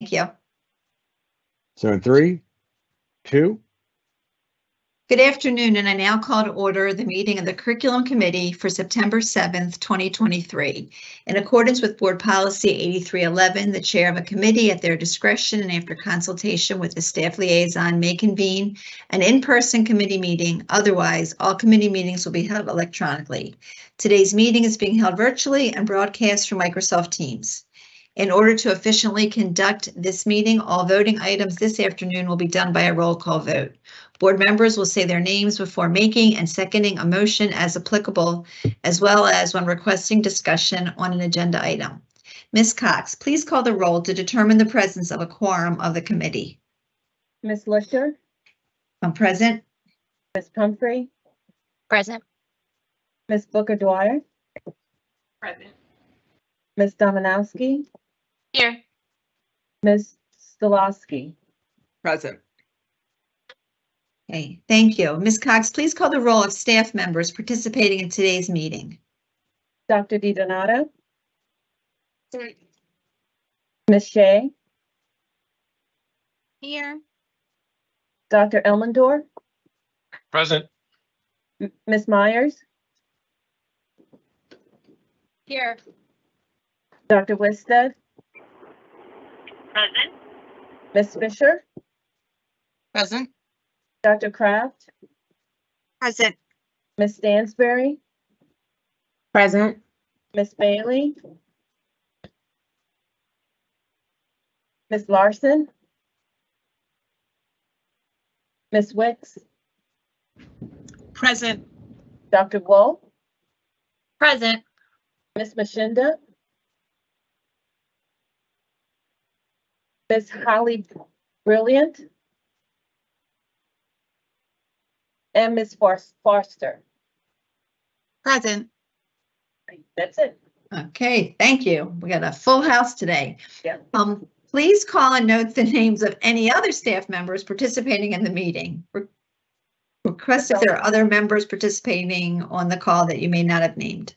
Thank you. So in three, two, Good afternoon, and I now call to order the meeting of the Curriculum Committee for September 7th, 2023. In accordance with Board Policy 8311, the chair of a committee at their discretion and after consultation with the staff liaison may convene an in-person committee meeting. Otherwise, all committee meetings will be held electronically. Today's meeting is being held virtually and broadcast through Microsoft Teams. In order to efficiently conduct this meeting, all voting items this afternoon will be done by a roll call vote. Board members will say their names before making and seconding a motion as applicable, as well as when requesting discussion on an agenda item. Ms. Cox, please call the roll to determine the presence of a quorum of the committee. Ms. Lichter, I'm present. Ms. Pumphrey, Present. Ms. Booker Dwyer, Present. Ms. Domanowski, Here. Ms. Stolarski, Present. Okay, thank you. Ms. Cox, please call the roll of staff members participating in today's meeting. Dr. DiDonato, Ms. Shea, Here. Dr. Elmendorf, Present. M- Ms. Myers, Here. Dr. Wisted, Present. Ms. Fisher, Present. Dr. Kraft, Present. Ms. Stansberry, Present. Ms. Bailey, Ms. Larson, Ms. Wicks, Present. Dr. Wolf, Present. Ms. Mashinda, Ms. Holly Brilliant, and Ms. Foster. Present. That's it. Okay, thank you. We got a full house today. Yeah. Um, please call and note the names of any other staff members participating in the meeting. Re- Request if there are other members participating on the call that you may not have named.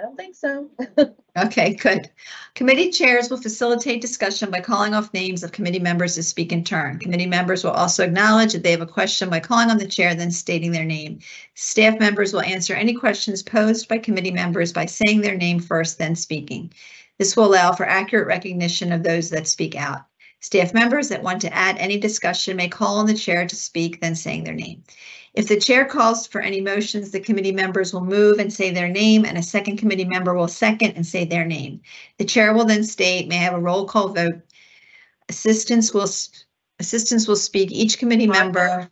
I don't think so. Okay, good. Committee chairs will facilitate discussion by calling off names of committee members to speak in turn. Committee members will also acknowledge that they have a question by calling on the chair, then stating their name. Staff members will answer any questions posed by committee members by saying their name first, then speaking. This will allow for accurate recognition of those that speak out. Staff members that want to add any discussion may call on the chair to speak, then saying their name. If the chair calls for any motions, the committee members will move and say their name, and a second committee member will second and say their name. The chair will then state, may I have a roll call vote. Assistants will, assistants will speak, each committee member.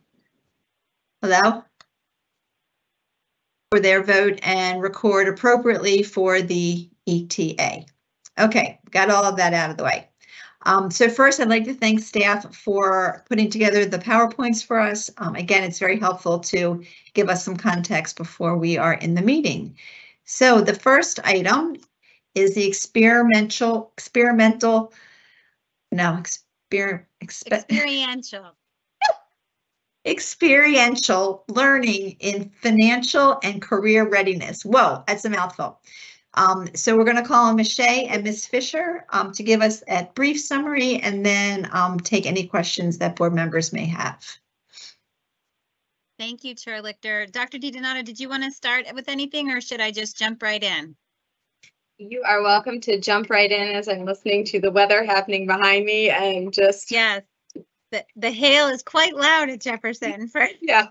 Hello? For their vote and record appropriately for the ETA. Okay, got all of that out of the way. Um, so first, I'd like to thank staff for putting together the PowerPoints for us. Um, again, it's very helpful to give us some context before we are in the meeting. So the first item is the experimental, experimental, no, exper, expe- Experiential. experiential learning in financial and career readiness. Whoa, that's a mouthful. Um, so we're going to call on Ms. Shea and Ms. Fisher um, to give us a brief summary and then um, take any questions that board members may have. Thank you, Chair Lichter. Dr. DiDonato, did you want to start with anything or should I just jump right in? You are welcome to jump right in as I'm listening to the weather happening behind me and just, Yes, the, the hail is quite loud at Jefferson for yeah.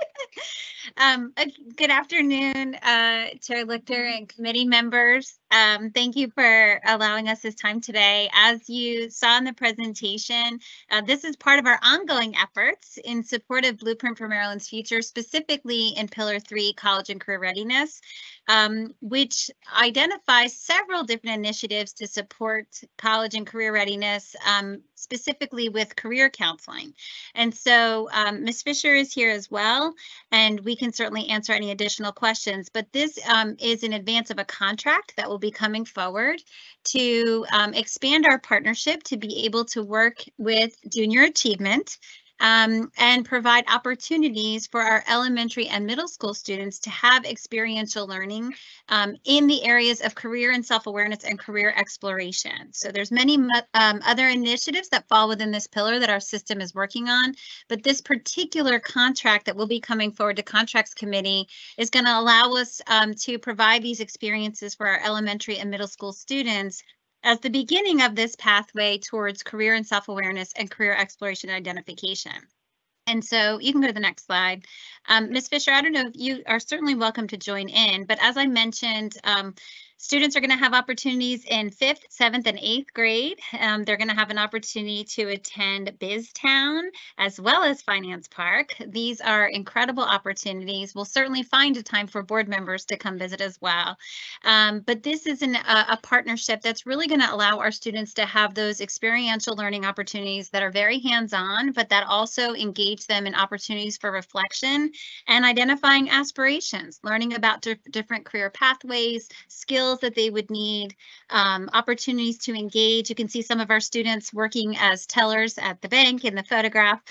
Um, good afternoon, uh, Chair Lichter and committee members. Um, thank you for allowing us this time today. As you saw in the presentation, uh, this is part of our ongoing efforts in support of Blueprint for Maryland's Future, specifically in Pillar 3, College and Career Readiness, um, which identifies several different initiatives to support college and career readiness, um, specifically with career counseling. And so um, Ms. Fisher is here as well, and we can certainly answer any additional questions. But this um, is in advance of a contract that will be coming forward to um, expand our partnership to be able to work with Junior Achievement um, and provide opportunities for our elementary and middle school students to have experiential learning um, in the areas of career and self-awareness and career exploration. So there's many um, other initiatives that fall within this pillar that our system is working on, but this particular contract that will be coming forward to contracts committee is going to allow us um, to provide these experiences for our elementary and middle school students as the beginning of this pathway towards career and self-awareness and career exploration and identification. And so you can go to the next slide. Um, Ms. Fisher, I don't know if you are certainly welcome to join in, but as I mentioned, um, students are going to have opportunities in fifth, seventh, and eighth grade. Um, they're going to have an opportunity to attend BizTown as well as Finance Park. These are incredible opportunities. We'll certainly find a time for board members to come visit as well. Um, but this is an, a, a partnership that's really going to allow our students to have those experiential learning opportunities that are very hands-on, but that also engage them in opportunities for reflection and identifying aspirations, learning about different career pathways, skills that they would need, um, opportunities to engage. You can see some of our students working as tellers at the bank in the photograph.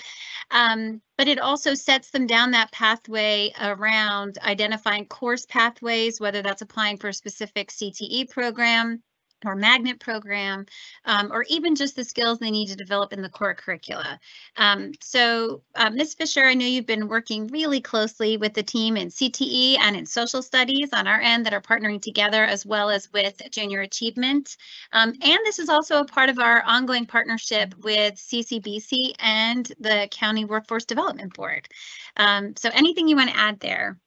Um, but it also sets them down that pathway around identifying course pathways, whether that's applying for a specific CTE program or magnet program, um, or even just the skills they need to develop in the core curricula. Um, so uh, Ms. Fisher, I know you've been working really closely with the team in CTE and in social studies on our end that are partnering together as well as with junior achievement. Um, and this is also a part of our ongoing partnership with CCBC and the County Workforce Development Board. Um, so anything you want to add there?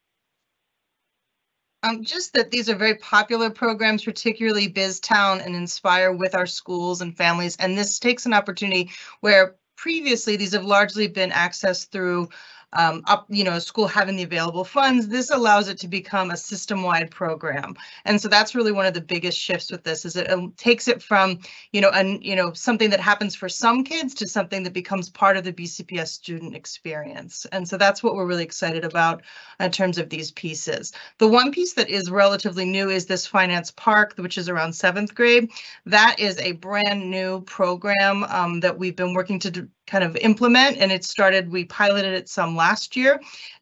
Um, just that these are very popular programs, particularly BizTown and Inspire with our schools and families. And this takes an opportunity where previously these have largely been accessed through um, up, you know, a school having the available funds. This allows it to become a system-wide program. And so that's really one of the biggest shifts with this is it um, takes it from, you know, and you know, something that happens for some kids to something that becomes part of the BCPS student experience. And so that's what we're really excited about in terms of these pieces. The one piece that is relatively new is this Finance Park, which is around seventh grade. That is a brand new program um, that we've been working to kind of implement and it started, we piloted it some last year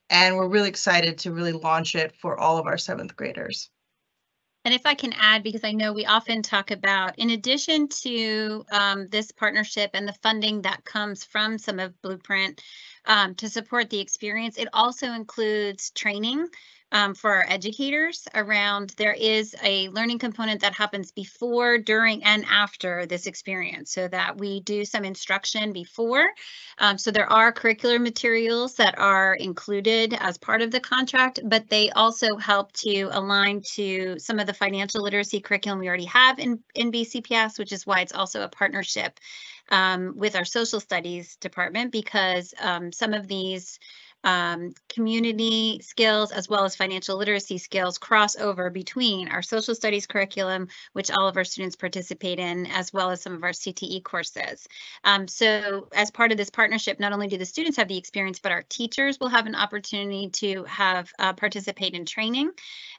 and we're really excited to really launch it for all of our seventh graders. And if I can add, because I know we often talk about, in addition to um, this partnership and the funding that comes from some of Blueprint um, to support the experience, it also includes training um, for our educators around there is a learning component that happens before, during, and after this experience so that we do some instruction before. Um, so there are curricular materials that are included as part of the contract, but they also help to align to some of the financial literacy curriculum we already have in, in BCPS, which is why it's also a partnership um, with our social studies department because um, some of these um, community skills as well as financial literacy skills cross over between our social studies curriculum, which all of our students participate in, as well as some of our CTE courses. Um, so as part of this partnership, not only do the students have the experience, but our teachers will have an opportunity to have uh, participate in training.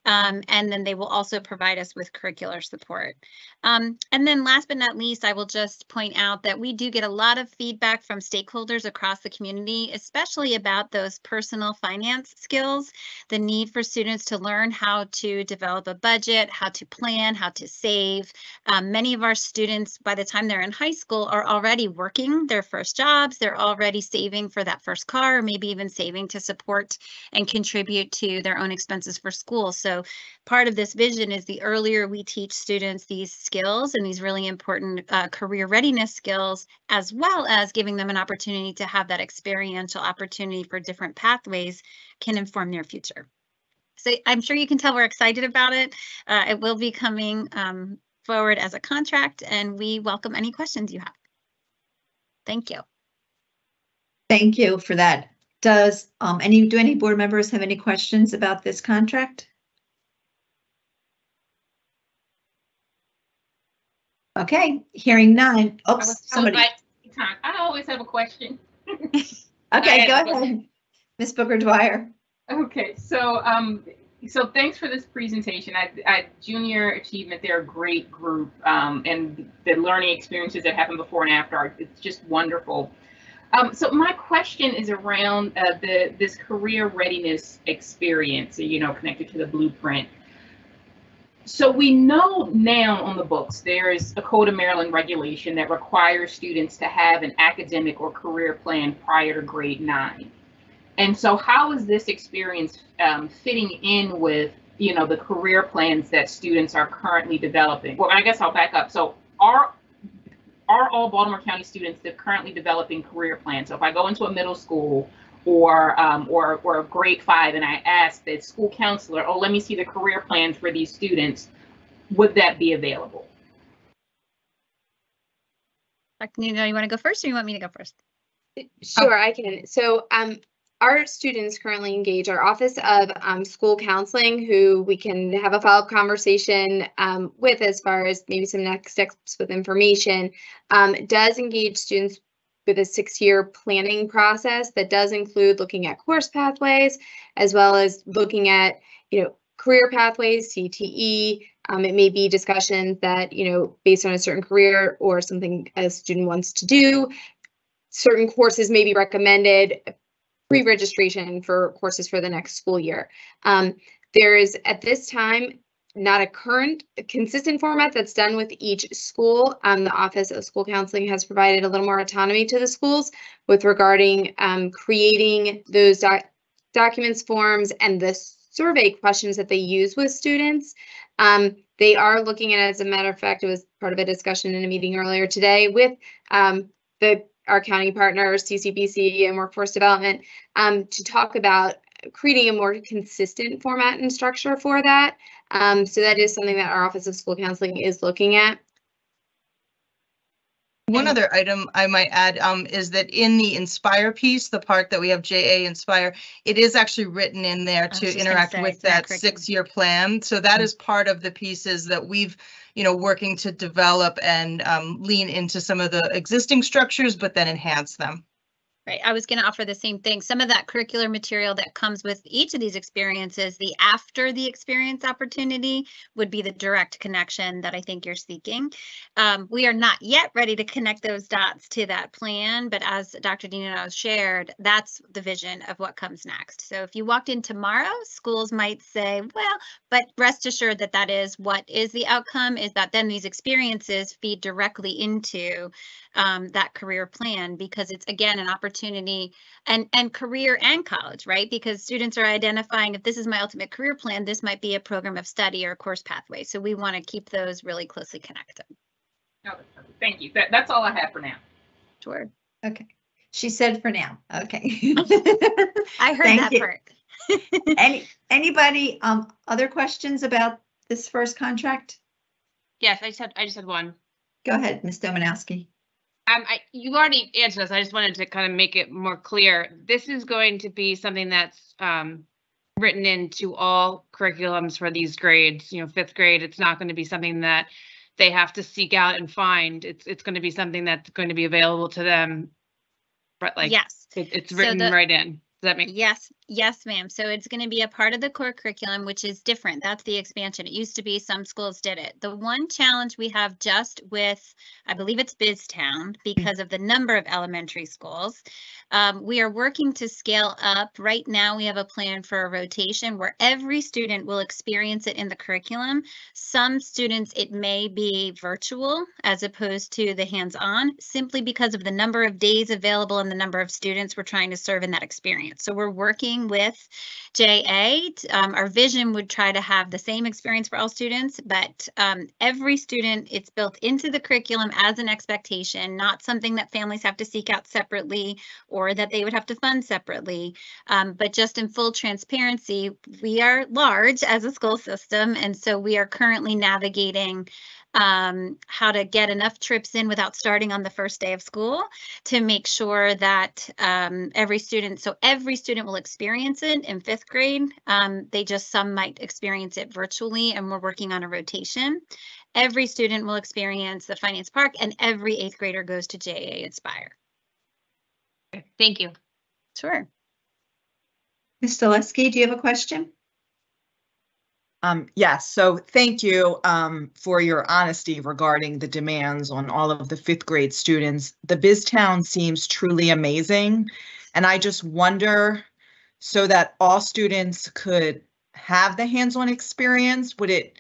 Um, and then they will also provide us with curricular support. Um, and then last but not least, I will just point out that we do get a lot of feedback from stakeholders across the community, especially about those personal finance skills, the need for students to learn how to develop a budget, how to plan, how to save. Um, many of our students, by the time they're in high school, are already working their first jobs. They're already saving for that first car, or maybe even saving to support and contribute to their own expenses for school. So part of this vision is the earlier we teach students these skills and these really important uh, career readiness skills, as well as giving them an opportunity to have that experiential opportunity for different pathways can inform their future. So I'm sure you can tell we're excited about it. Uh, it will be coming um, forward as a contract and we welcome any questions you have. Thank you. Thank you for that. Does um, any, do any board members have any questions about this contract? Okay, hearing none. Oops, was told somebody. by. I always have a question. Okay, go ahead. Ms. Booker Dwyer. Okay, so um, so thanks for this presentation. At, at Junior Achievement, they're a great group, um, and the learning experiences that happen before and after are it's just wonderful. Um, so my question is around uh, the this career readiness experience, you know, connected to the blueprint. So we know now on the books there is a Code of Maryland regulation that requires students to have an academic or career plan prior to grade nine. And so, how is this experience um, fitting in with you know the career plans that students are currently developing? Well, I guess I'll back up. So, are are all Baltimore County students that currently developing career plans? So, if I go into a middle school or um, or or a grade five, and I ask the school counselor, "Oh, let me see the career plans for these students," would that be available? Dr. Nuno, you want to go first or you want me to go first? Sure, I can. So, um, our students currently engage our Office of um, School Counseling, who we can have a follow-up conversation um, with as far as maybe some next steps with information. Um, does engage students with a six-year planning process that does include looking at course pathways, as well as looking at, you know, career pathways, CTE. Um, it may be discussions that, you know, based on a certain career or something a student wants to do, certain courses may be recommended pre-registration for courses for the next school year. Um, there is at this time not a current consistent format that's done with each school. Um, the Office of School Counseling has provided a little more autonomy to the schools with regarding um, creating those doc documents, forms, and the survey questions that they use with students. Um, they are looking at, as a matter of fact, it was part of a discussion in a meeting earlier today with um, the our county partners, CCBC and Workforce Development, um, to talk about creating a more consistent format and structure for that. Um, so that is something that our Office of School Counseling is looking at. One other item I might add um, is that in the Inspire piece, the part that we have JA Inspire, it is actually written in there to interact say, with that six-year plan. So that is part of the pieces that we've, you know, working to develop and um, lean into some of the existing structures, but then enhance them. Right, I was going to offer the same thing. Some of that curricular material that comes with each of these experiences, the after the experience opportunity would be the direct connection that I think you're seeking. Um, we are not yet ready to connect those dots to that plan, but as Dr. Dino shared, that's the vision of what comes next. So if you walked in tomorrow, schools might say, well, but rest assured that that is what is the outcome is that then these experiences feed directly into um, that career plan because it's again an opportunity and and career and college right because students are identifying if this is my ultimate career plan this might be a program of study or a course pathway so we want to keep those really closely connected No. Thank you. That, that's all I have for now. sure Okay. She said for now. Okay. i heard that you. part Any, anybody, um, other questions about this first contract? Yes, I just had, I just had one. Go ahead, Ms. Domanowski. Um, I, you already answered this. I just wanted to kind of make it more clear. This is going to be something that's, um, written into all curriculums for these grades, you know, fifth grade. It's not going to be something that they have to seek out and find. It's, it's going to be something that's going to be available to them. But like, yes it, it's So written the- right in. Does that make? Yes, yes, ma'am. So it's going to be a part of the core curriculum, which is different. That's the expansion. It used to be some schools did it. The one challenge we have just with, I believe it's BizTown, because of the number of elementary schools, um, we are working to scale up. Right now, we have a plan for a rotation where every student will experience it in the curriculum. Some students, it may be virtual as opposed to the hands-on, simply because of the number of days available and the number of students we're trying to serve in that experience. So we're working with JA. Um, our vision would try to have the same experience for all students, but um, every student, it's built into the curriculum as an expectation, not something that families have to seek out separately or that they would have to fund separately. Um, but just in full transparency, we are large as a school system, and so we are currently navigating um, how to get enough trips in without starting on the first day of school to make sure that um, every student, so every student will experience it in fifth grade. Um, they just, some might experience it virtually, and we're working on a rotation. Every student will experience the Finance Park, and every eighth grader goes to JA Inspire. Thank you. Sure. Ms. Deleski, do you have a question? Um, yes, so thank you um, for your honesty regarding the demands on all of the fifth grade students. The BizTown seems truly amazing. And I just wonder, so that all students could have the hands-on experience, would it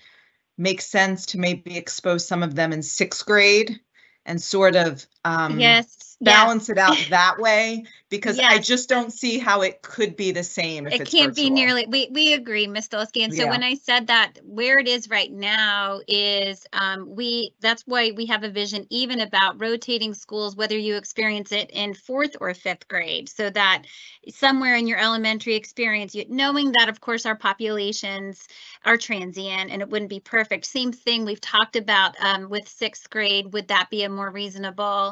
make sense to maybe expose some of them in sixth grade and sort of um, Yes. yes. balance it out that way? Because I just don't see how it could be the same if It can't be nearly, we, we agree, Ms. Dolsky. And so Yeah. when I said that, where it is right now is, um, we, that's why we have a vision even about rotating schools, whether you experience it in fourth or fifth grade, so that somewhere in your elementary experience, you, knowing that, of course, our populations are transient and it wouldn't be perfect. Same thing we've talked about, um, with sixth grade, would that be a more reasonable,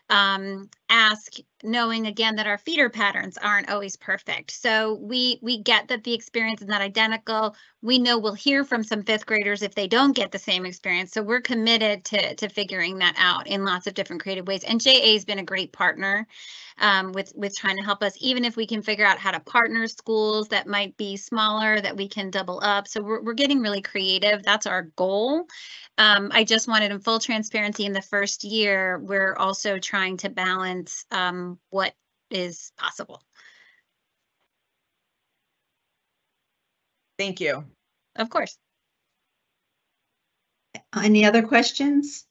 um, ask knowing again that our feeder patterns aren't always perfect. So we we get that the experience is not identical. We know we'll hear from some fifth graders if they don't get the same experience. So we're committed to to figuring that out in lots of different creative ways. And JA has been a great partner um, with with trying to help us, even if we can figure out how to partner schools that might be smaller that we can double up. So we're we're getting really creative. That's our goal. Um, I just wanted in full transparency in the first year, we're also trying to balance um, what is possible. Thank you. Of course. Any other questions?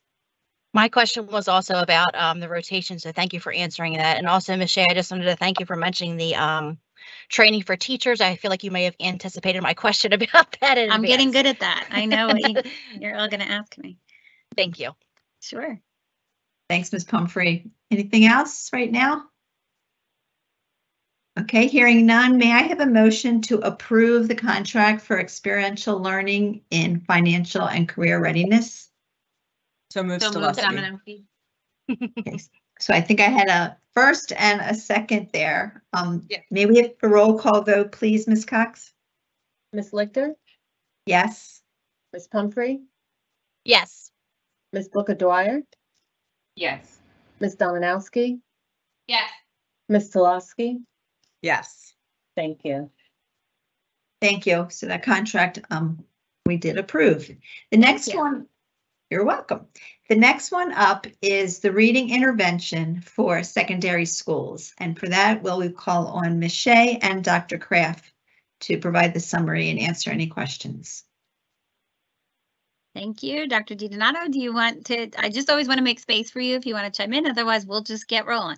My question was also about um, the rotation, so thank you for answering that. And also, Ms. Shea, I just wanted to thank you for mentioning the um, training for teachers. I feel like you may have anticipated my question about that. in I'm getting good at that. I know you, you're all going to ask me. Thank you. Sure. Thanks, Ms. Pumphrey. Anything else right now? Okay, hearing none, may I have a motion to approve the contract for experiential learning in financial and career readiness? So move So moved, Stolarski. Okay, So I think I had a first and a second there. Um, Yeah. may we have a roll call vote, please, Ms. Cox? Ms. Lichter, Yes? Ms. Pumphrey, Yes. Ms. Booker Dwyer, Yes. Ms. Domanowski, Yes. Ms. Stolarski. Yes. Thank you. Thank you. So that contract, um, we did approve. The next you. one, you're welcome. The next one up is the reading intervention for secondary schools. And for that, will we call on Ms. Shea and Dr. Kraft to provide the summary and answer any questions. Thank you. Dr. DiDonato, do you want to, I just always want to make space for you if you want to chime in. Otherwise, we'll just get rolling.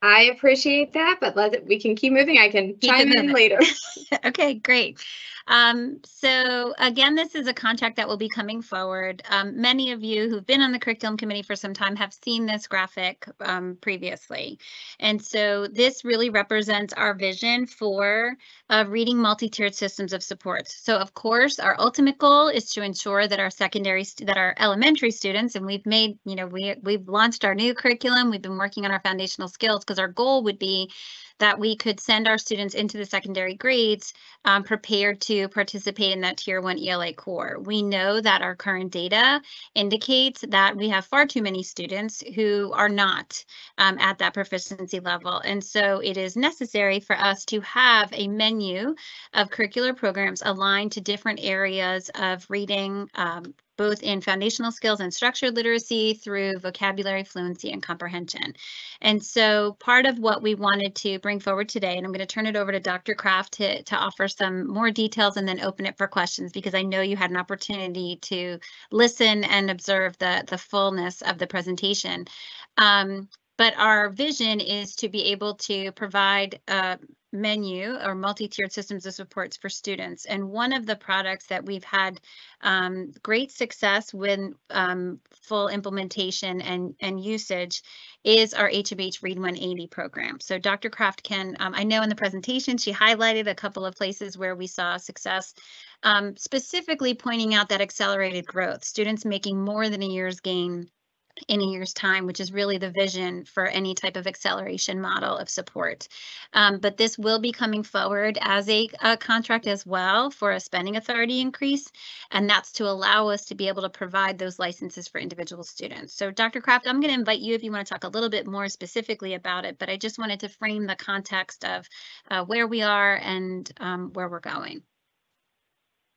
I appreciate that, but let it, we can keep moving. I can Keep chime in later. Okay, great. Um, so again, this is a contract that will be coming forward. Um, many of you who've been on the curriculum committee for some time have seen this graphic um, previously. And so this really represents our vision for uh, reading multi-tiered systems of supports. So of course, our ultimate goal is to ensure that our secondary, that our elementary students, and we've made, you know, we, we've launched our new curriculum, we've been working on our foundational skills because our goal would be that we could send our students into the secondary grades um, prepared to participate in that tier one ELA core. We know that our current data indicates that we have far too many students who are not um, at that proficiency level. And so it is necessary for us to have a menu of curricular programs aligned to different areas of reading, um, both in foundational skills and structured literacy through vocabulary, fluency, and comprehension. And so part of what we wanted to bring forward today, and I'm going to turn it over to Dr. Kraft to, to offer some more details and then open it for questions because I know you had an opportunity to listen and observe the, the fullness of the presentation. Um, but our vision is to be able to provide a menu or multi-tiered systems of supports for students. And one of the products that we've had um, great success with um, full implementation and, and usage is our HMH Read 180 program. So Dr. Kraft can, um, I know in the presentation, she highlighted a couple of places where we saw success, um, specifically pointing out that accelerated growth, students making more than a year's gain in a year's time, which is really the vision for any type of acceleration model of support. Um, but this will be coming forward as a, a contract as well for a spending authority increase. And that's to allow us to be able to provide those licenses for individual students. So Dr. Kraft, I'm going to invite you if you want to talk a little bit more specifically about it, but I just wanted to frame the context of uh, where we are and um, where we're going.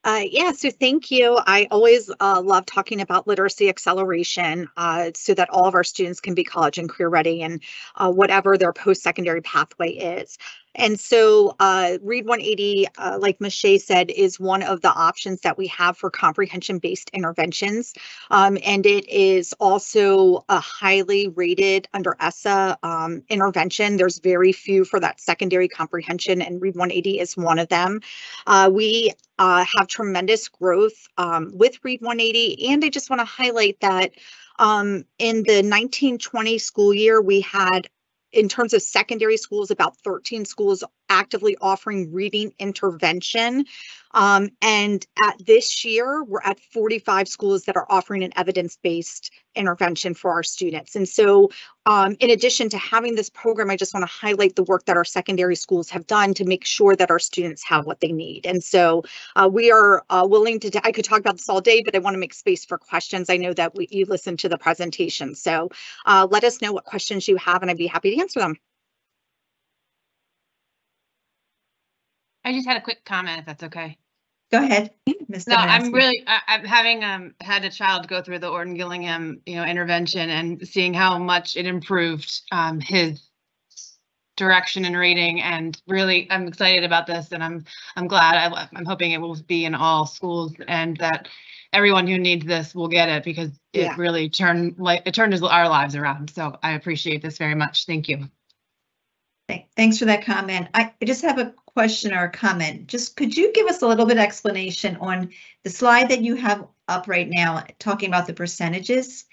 Uh, yeah, so thank you. I always uh, love talking about literacy acceleration uh, so that all of our students can be college and career ready and uh, whatever their post-secondary pathway is. And so uh, Read 180, uh, like Michelle said, is one of the options that we have for comprehension-based interventions. Um, and it is also a highly rated under ESSA um, intervention. There's very few for that secondary comprehension and Read 180 is one of them. Uh, we uh, have tremendous growth um, with Read 180. And I just want to highlight that um, in the 1920 school year, we had in terms of secondary schools, about 13 schools actively offering reading intervention. Um, and at this year, we're at 45 schools that are offering an evidence-based intervention for our students. And so um, in addition to having this program, I just want to highlight the work that our secondary schools have done to make sure that our students have what they need. And so uh, we are uh, willing to, I could talk about this all day, but I want to make space for questions. I know that we, you listened to the presentation. So uh, let us know what questions you have and I'd be happy to answer them. I just had a quick comment, if that's okay. Go ahead, Ms. No, I'm really, I, I'm having, um, had a child go through the Orton Gillingham, you know, intervention and seeing how much it improved, um, his direction and reading and really, I'm excited about this and I'm, I'm glad. I, I'm hoping it will be in all schools and that everyone who needs this will get it because Yeah. it really turned, like, it turned our lives around. So I appreciate this very much. Thank you. Th- Thanks for that comment. I I just have a question or a comment. Just could you give us a little bit of explanation on the slide that you have up right now, talking about the percentages?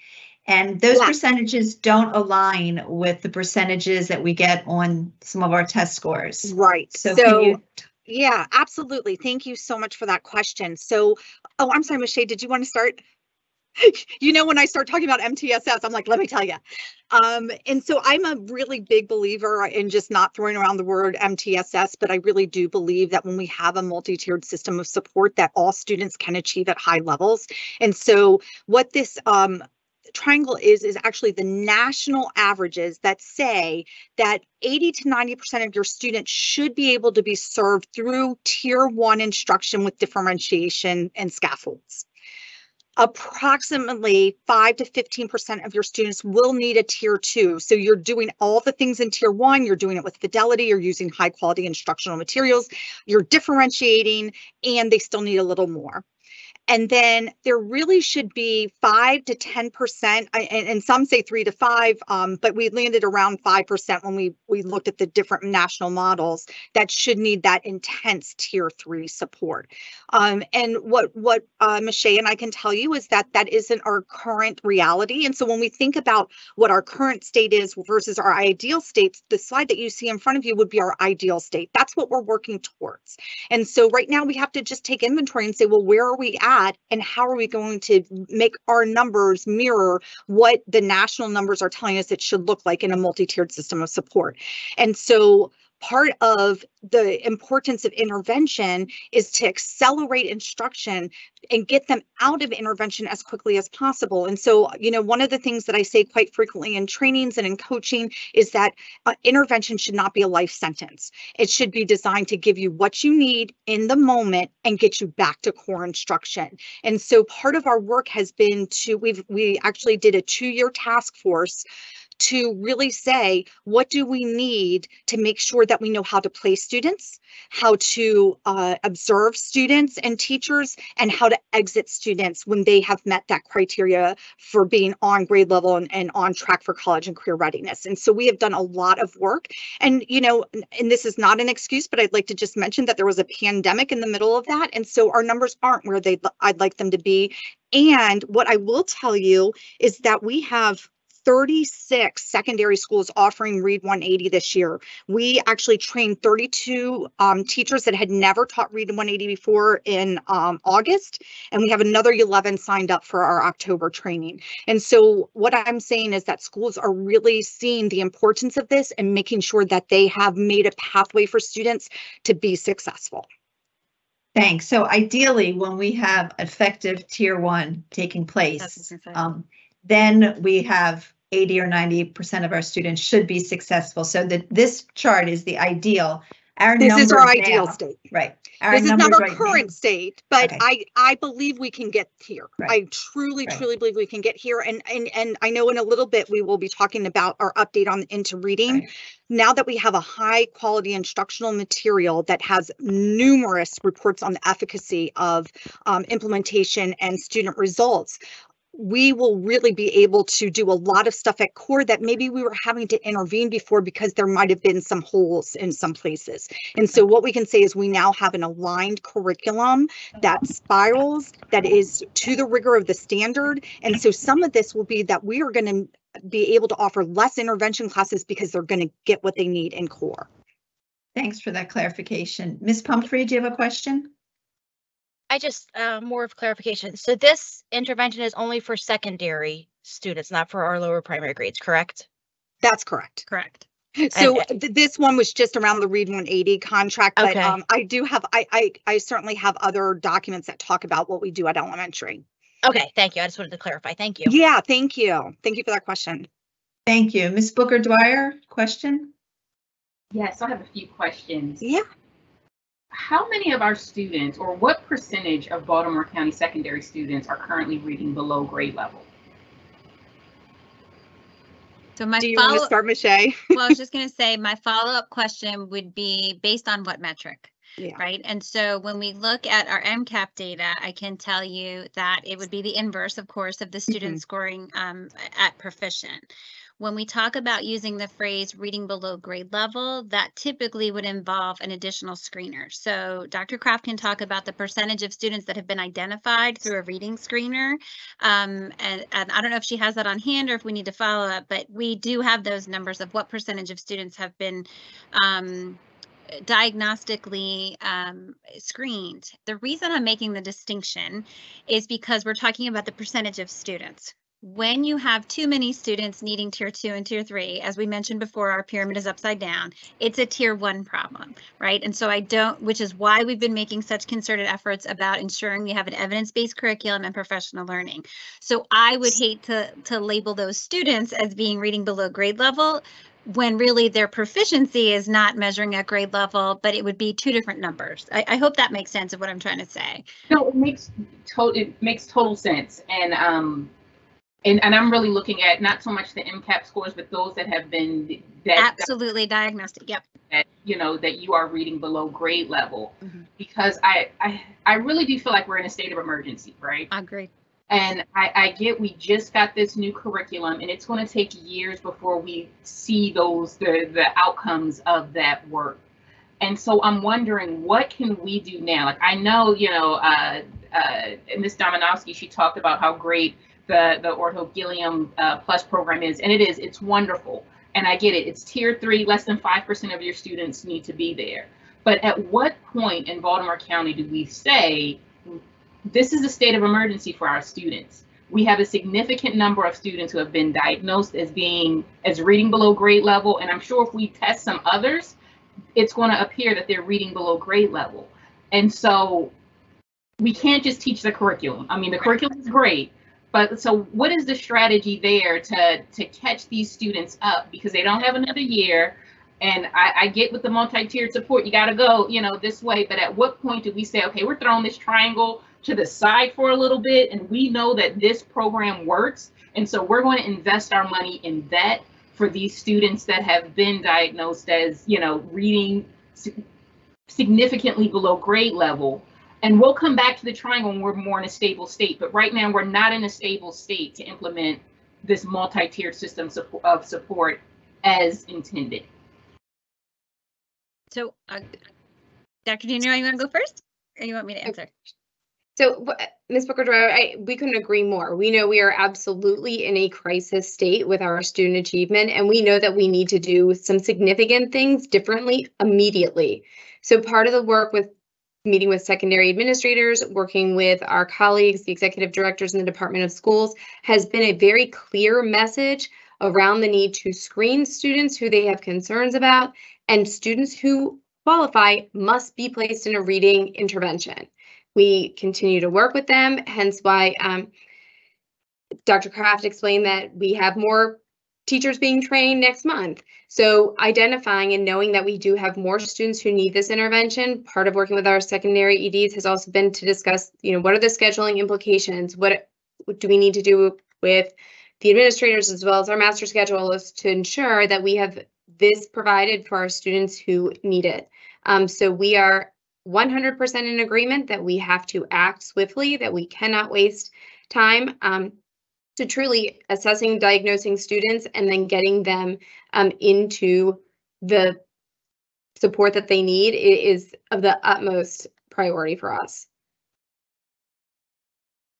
And those Yeah. percentages don't align with the percentages that we get on some of our test scores. Right. So So, yeah, absolutely. Thank you so much for that question. So, oh, I'm sorry, Michelle, did you want to start? You know, when I start talking about MTSS, I'm like, let me tell you. Um, and so I'm a really big believer in just not throwing around the word MTSS, but I really do believe that when we have a multi-tiered system of support that all students can achieve at high levels. And so what this um, triangle is, is actually the national averages that say that 80 to 90% of your students should be able to be served through tier one instruction with differentiation and scaffolds. Approximately 5 to 15% of your students will need a tier two. So you're doing all the things in tier one, you're doing it with fidelity, you're using high quality instructional materials, you're differentiating, and they still need a little more. And then there really should be five to 10%, and, and some say three to five, um, but we landed around 5% when we, we looked at the different national models that should need that intense tier three support. Um, and what, what, uh, Michelle and I can tell you is that that isn't our current reality. And so when we think about what our current state is versus our ideal states, the slide that you see in front of you would be our ideal state. That's what we're working towards. And so right now we have to just take inventory and say, well, where are we at and how are we going to make our numbers mirror what the national numbers are telling us it should look like in a multi-tiered system of support. And so part of the importance of intervention is to accelerate instruction and get them out of intervention as quickly as possible. And so, you know, one of the things that I say quite frequently in trainings and in coaching is that uh, intervention should not be a life sentence. It should be designed to give you what you need in the moment and get you back to core instruction. And so part of our work has been to, we've, we actually did a two-year task force to really say, what do we need to make sure that we know how to place students, how to uh, observe students and teachers, and how to exit students when they have met that criteria for being on grade level and, and on track for college and career readiness. And so we have done a lot of work. And, you know, and this is not an excuse, but I'd like to just mention that there was a pandemic in the middle of that. And so our numbers aren't where they I'd like them to be. And what I will tell you is that we have 36 secondary schools offering Read 180 this year. We actually trained 32 um, teachers that had never taught Read 180 before in um, August, and we have another 11 signed up for our October training. And so what I'm saying is that schools are really seeing the importance of this and making sure that they have made a pathway for students to be successful. thanks. So ideally, when we have effective tier one taking place, um, then we have 80 or 90% of our students should be successful. So that this chart is the ideal. Our This is our ideal now- state. Right. Our This is not our right now- current state, but Okay. I, I believe we can get here. Right. I truly, Right. truly believe we can get here. And, and, and I know in a little bit, we will be talking about our update on into reading. Now that we have a high quality instructional material that has numerous reports on the efficacy of um, implementation and student results, we will really be able to do a lot of stuff at core that maybe we were having to intervene before because there might have been some holes in some places. And so what we can say is we now have an aligned curriculum that mm-hmm. spirals, that is to the rigor of the standard. And so some of this will be that we are going to be able to offer less intervention classes because they're going to get what they need in core. Thanks for that clarification. Ms. Pumphrey, do you have a question? I just, uh, more of clarification. So this intervention is only for secondary students, not for our lower primary grades, correct? That's correct. Correct. So And- th- this one was just around the Read 180 contract, but Okay. um, I do have, I, I, I certainly have other documents that talk about what we do at elementary. Okay, thank you. I just wanted to clarify. Thank you. Yeah, thank you. Thank you for that question. Thank you. Ms. Booker Dwyer, question? Yes, I have a few questions. Yeah. How many of our students, or what percentage of Baltimore County secondary students are currently reading below grade level? So my Do you want to follow, start, Michelle? well, I was just gonna say, my follow-up question would be based on what metric? Yeah. right? And so when we look at our MCAP data, I can tell you that it would be the inverse, of course, of the student scoring um, at proficient. When we talk about using the phrase reading below grade level, that typically would involve an additional screener. So Dr. Kraft can talk about the percentage of students that have been identified through a reading screener. Um, and, and I don't know if she has that on hand or if we need to follow up, but we do have those numbers of what percentage of students have been um, diagnostically um, screened. The reason I'm making the distinction is because we're talking about the percentage of students. When you have too many students needing tier two and tier three, as we mentioned before, our pyramid is upside down. It's a tier one problem, right? And so I don't, which is why we've been making such concerted efforts about ensuring we have an evidence-based curriculum and professional learning. So I would hate to to label those students as being reading below grade level when really their proficiency is not measuring at grade level, but it would be two different numbers. I, I hope that makes sense of what I'm trying to say. No, it makes total it makes total sense, and um, and and I'm really looking at not so much the MCAP scores, but those that have been that Absolutely diagnostic. Yep. that you know that you are reading below grade level, Mhm. because I I I really do feel like we're in a state of emergency, right? I agree. And I, I get we just got this new curriculum, and it's going to take years before we see those the the outcomes of that work. And so I'm wondering, what can we do now? Like I know, you know, uh, uh, Ms. Domanowski, she talked about how great the the Orton Gillingham uh, Plus program is, and it is. It's wonderful, and I get it. It's tier three. Less than five percent of your students need to be there. But at what point in Baltimore County do we say this is a state of emergency for our students? We have a significant number of students who have been diagnosed as being as reading below grade level, and I'm sure if we test some others, it's going to appear that they're reading below grade level. And so we can't just teach the curriculum. I mean, the curriculum is great, but so what is the strategy there to to catch these students up because they don't have another year? And I, I get with the multi-tiered support, you got to go, you know, this way. But at what point do we say, okay, we're throwing this triangle to the side for a little bit, and we know that this program works, and so we're going to invest our money in that for these students that have been diagnosed as, you know, reading significantly below grade level. And we'll come back to the triangle when we're more in a stable state. But right now, we're not in a stable state to implement this multi-tiered system of support as intended. So, uh, Dr. Daniel, you want to go first? Or you want me to answer? So, wh- Ms. Booker Dwyer, I, we couldn't agree more. We know we are absolutely in a crisis state with our student achievement, and we know that we need to do some significant things differently immediately. So, part of the work with meeting with secondary administrators, working with our colleagues, the executive directors in the Department of Schools, has been a very clear message around the need to screen students who they have concerns about, and students who qualify must be placed in a reading intervention. We continue to work with them, hence why um, Dr. Kraft explained that we have more teachers being trained next month. So identifying and knowing that we do have more students who need this intervention, part of working with our secondary EDs has also been to discuss, you know, what are the scheduling implications? What, do we need to do with the administrators as well as our master schedulers to ensure that we have this provided for our students who need it. Um, so we are 100% in agreement that we have to act swiftly, that we cannot waste time. Um, to truly assessing, diagnosing students, and then getting them um, into the support that they need is of the utmost priority for us.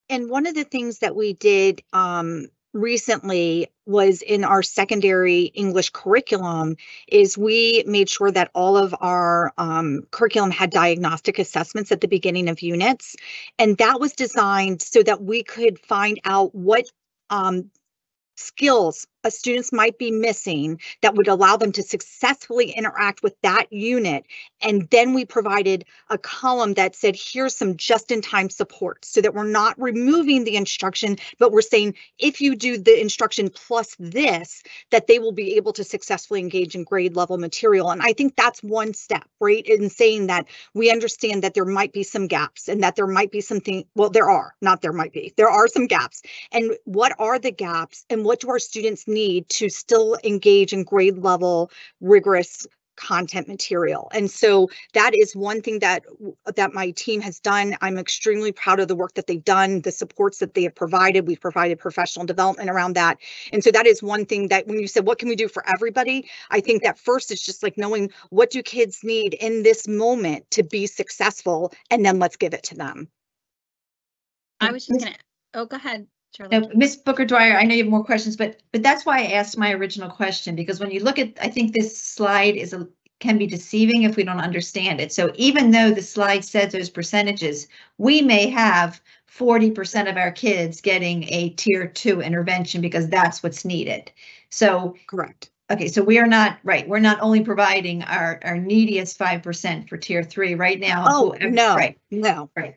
And one of the things that we did um, recently was in our secondary English curriculum is we made sure that all of our um, curriculum had diagnostic assessments at the beginning of units. And that was designed so that we could find out what um, skills a students might be missing that would allow them to successfully interact with that unit. And then we provided a column that said, here's some just-in-time support so that we're not removing the instruction, but we're saying if you do the instruction plus this, that they will be able to successfully engage in grade level material. And I think that's one step, right? In saying that we understand that there might be some gaps and that there might be something, well, there are, not there might be, there are some gaps. And what are the gaps and what do our students need to still engage in grade level rigorous content material. And so that is one thing that that my team has done. I'm extremely proud of the work that they've done, the supports that they have provided. We've provided professional development around that. And so that is one thing that when you said what can we do for everybody, I think that first is just like knowing what do kids need in this moment to be successful and then let's give it to them. I was just gonna, oh, go ahead, No, Charlotte. Ms. Booker Dwyer, I know you have more questions, but, but that's why I asked my original question, because when you look at, I think this slide is, a can be deceiving if we don't understand it. So even though the slide says those percentages, we may have forty percent of our kids getting a tier two intervention because that's what's needed. So, Correct. okay, so we are not, right, we're not only providing our, our neediest five percent for tier three right now. Oh, no, Right, no. right.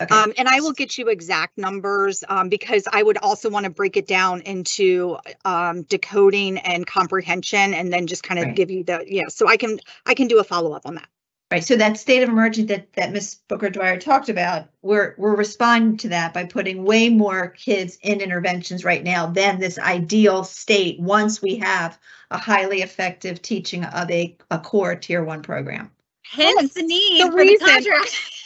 Okay. Um, and I will get you exact numbers, um, because I would also want to break it down into, um, decoding and comprehension and then just kind of Right. give you the, yeah, so I can, I can do a follow-up on that. Right, so that state of emergency that, that Ms. Booker Dwyer talked about, we're, we're responding to that by putting way more kids in interventions right now than this ideal state once we have a highly effective teaching of a, a core tier one program. Hence the need the for the contract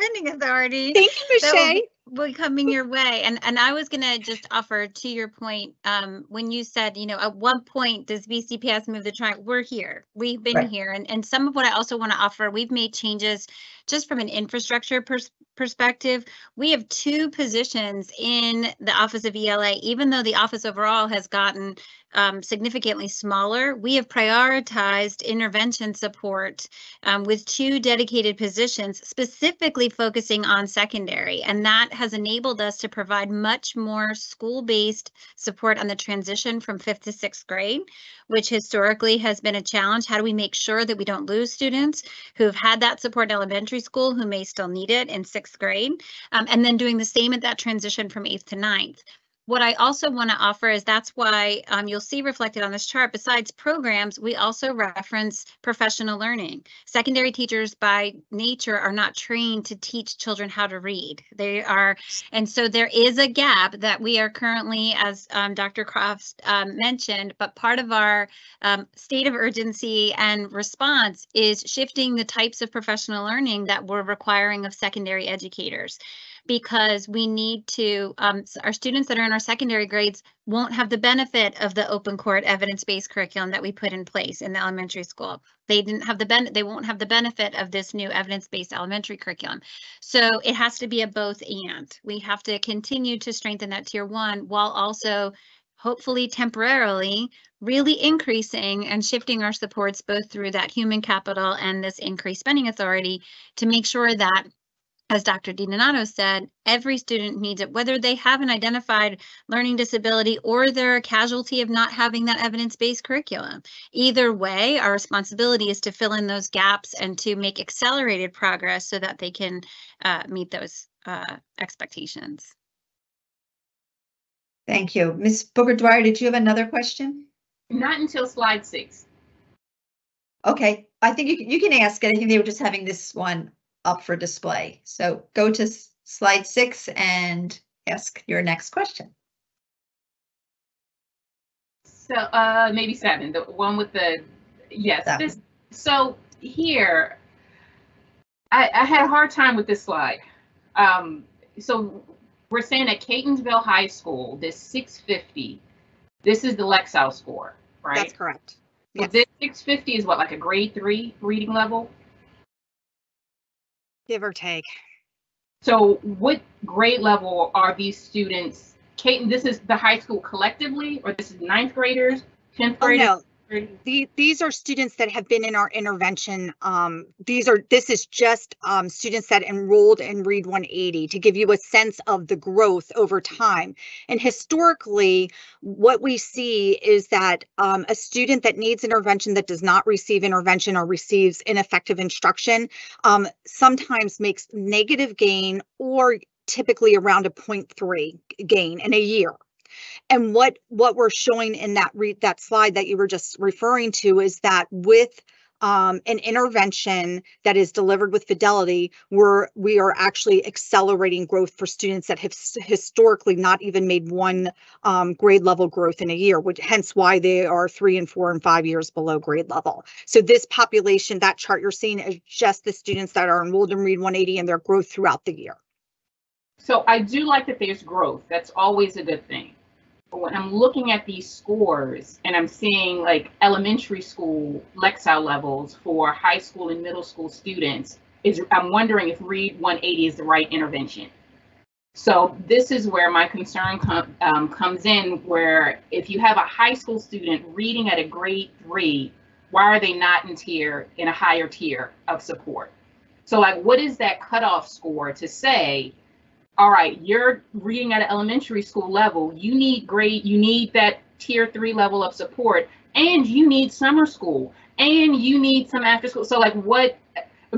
spending authority. Thank you, Michelle. will be coming your way. And and I was gonna just offer to your point, um, when you said, you know, at one point does BCPS move the triangle? We're here. We've been Right. here. And and some of what I also want to offer, we've made changes just from an infrastructure pers- perspective. We have two positions in the Office of ELA, even though the office overall has gotten um, significantly smaller. We have prioritized intervention support um, with two dedicated positions, specifically focusing on secondary. And that has enabled us to provide much more school-based support on the transition from fifth to sixth grade, which historically has been a challenge. How do we make sure that we don't lose students who have had that support in elementary school who may still need it in sixth grade? Um, and then doing the same at that transition from eighth to ninth. What I also want to offer is that's why um, you'll see reflected on this chart, besides programs, we also reference professional learning. Secondary teachers by nature are not trained to teach children how to read. They are, and so there is a gap that we are currently, as um, Dr. Crofts um, mentioned, but part of our um, state of urgency and response is shifting the types of professional learning that we're requiring of secondary educators because we need to, um, our students that are in our secondary grades won't have the benefit of the open court evidence-based curriculum that we put in place in the elementary school. They didn't have the ben, they won't have the benefit of this new evidence-based elementary curriculum. So it has to be a both and. We have to continue to strengthen that tier one while also hopefully temporarily really increasing and shifting our supports both through that human capital and this increased spending authority to make sure that as Dr. DiDonato said, every student needs it, whether they have an identified learning disability or they're a casualty of not having that evidence-based curriculum. Either way, our responsibility is to fill in those gaps and to make accelerated progress so that they can uh, meet those uh, expectations. Thank you. Ms. Booker Dwyer, did you have another question? Not until slide six. Okay, I think you, can- you can ask it. I think they were just having this one up for display. So go to slide six and ask your next question. So, uh, maybe seven, the one with the, yes, Seven. this, so here, I, I had a hard time with this slide. Um, so we're saying at Catonsville High School, this six fifty, this is the Lexile score, right? That's right? correct. So. This six fifty is what, like a grade three reading level? Give or take. So what grade level are these students? Kate, this is the high school collectively, or this is ninth graders, tenth Oh, graders? no. The, these are students that have been in our intervention. Um, these are, this is just, um, students that enrolled in Read 180 to give you a sense of the growth over time. And historically, what we see is that, um, a student that needs intervention that does not receive intervention or receives ineffective instruction, um, sometimes makes negative gain or typically around a 0.3 gain in a year. And what what we're showing in that re- that slide that you were just referring to is that with um, an intervention that is delivered with fidelity, we're we are actually accelerating growth for students that have historically not even made one um, grade level growth in a year, which hence why they are three and four and five years below grade level. So this population, that chart you're seeing is just the students that are enrolled in Read 180 and their growth throughout the year. So I do like that there's growth. That's always a good thing. When I'm looking at these scores and I'm seeing like elementary school Lexile levels for high school and middle school students, is I'm wondering if Read 180 is the right intervention. So this is where my concern com- um, comes in, where if you have a high school student reading at a grade three, why are they not in tier in a higher tier of support? So like, what is that cutoff score to say, all right, you're reading at an elementary school level, you need grade, you need that tier three level of support, and you need summer school, and you need some after school. So like what,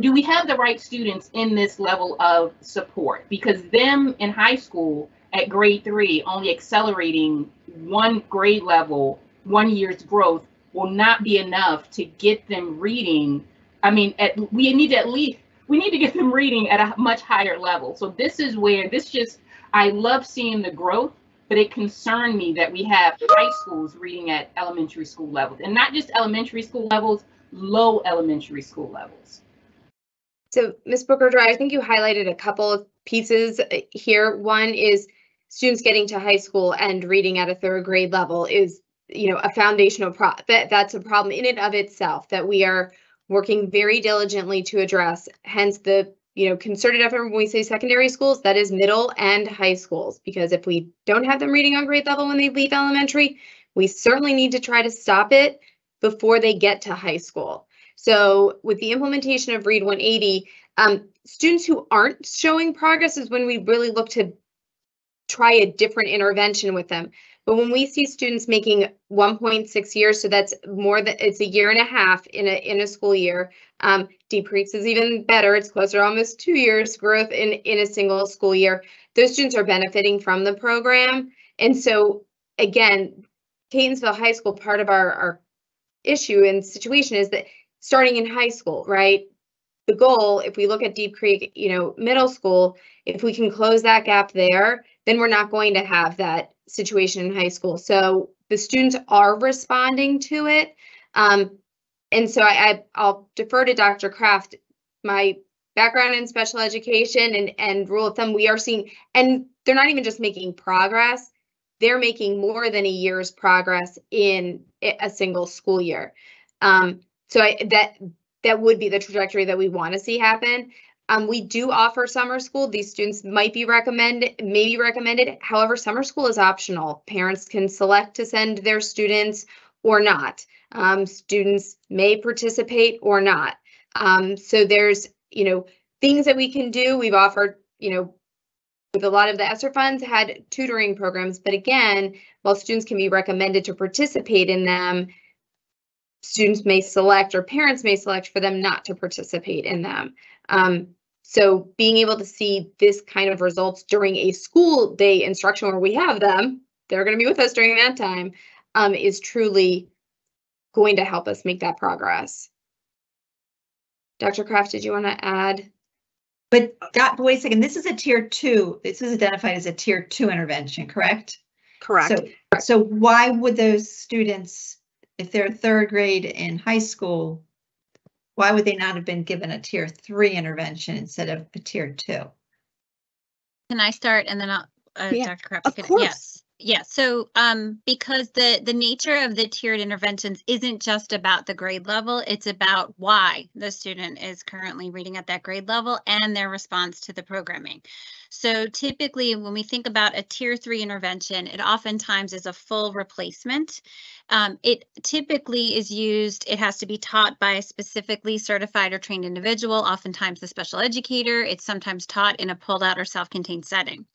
do we have the right students in this level of support? Because them in high school at grade three, only accelerating one grade level, one year's growth will not be enough to get them reading. I mean, at, we need at least we need to get them reading at a much higher level. So this is where this just I love seeing the growth, but it concerned me that we have high schools reading at elementary school levels and not just elementary school levels, low elementary school levels. So, Ms. Booker Dwyer, I think you highlighted a couple of pieces uh, here. One is students getting to high school and reading at a third grade level is, you know, a foundational pro that that's a problem in and of itself that we are working very diligently to address. Hence the, you know, concerted effort when we say secondary schools, that is middle and high schools. Because if we don't have them reading on grade level when they leave elementary, we certainly need to try to stop it before they get to high school. So with the implementation of Read 180, um, students who aren't showing progress is when we really look to try a different intervention with them. But when we see students making 1.6 years, so that's more than it's a year and a half in a in a school year. Um, Deep Creek's is even better. It's closer almost two years growth in in a single school year. Those students are benefiting from the program, and so again, Catonsville High School part of our our issue and situation is that starting in high school, right? The goal, if we look at Deep Creek, you know, middle school, if we can close that gap there, then we're not going to have that situation in high school. So the students are responding to it. Um, and so I, I, I'll defer to Dr. Kraft. My background in special education and, and rule of thumb, we are seeing, and they're not even just making progress, they're making more than a year's progress in a a single school year. Um, so I, that that would be the trajectory that we want to see happen. Um, we do offer summer school. These students might be recommended, maybe recommended. However, summer school is optional. Parents can select to send their students or not. Um, students may participate or not. Um, so there's, you know, things that we can do. We've offered, you know, with a lot of the ESSER funds had tutoring programs, but again, while students can be recommended to participate in them, students may select or parents may select for them not to participate in them. Um, so being able to see this kind of results during a school day instruction where we have them they're going to be with us during that time, um, is truly going to help us make that progress. Dr. Kraft, did you want to add? But, God, but wait a second, this is a tier two, this is identified as a tier two intervention, correct? Correct. So, so why would those students, if they're third grade in high school, why would they not have been given a tier three intervention instead of a tier two? Can I start and then I'll, uh, Yeah, Dr. Krebs? of can- course. Yes. Yeah, so um, because the the nature of the tiered interventions isn't just about the grade level, it's about why the student is currently reading at that grade level and their response to the programming. So typically, when we think about a tier three intervention, it oftentimes is a full replacement. Um, it typically is used, it has to be taught by a specifically certified or trained individual, oftentimes the special educator. It's sometimes taught in a pulled out or self-contained setting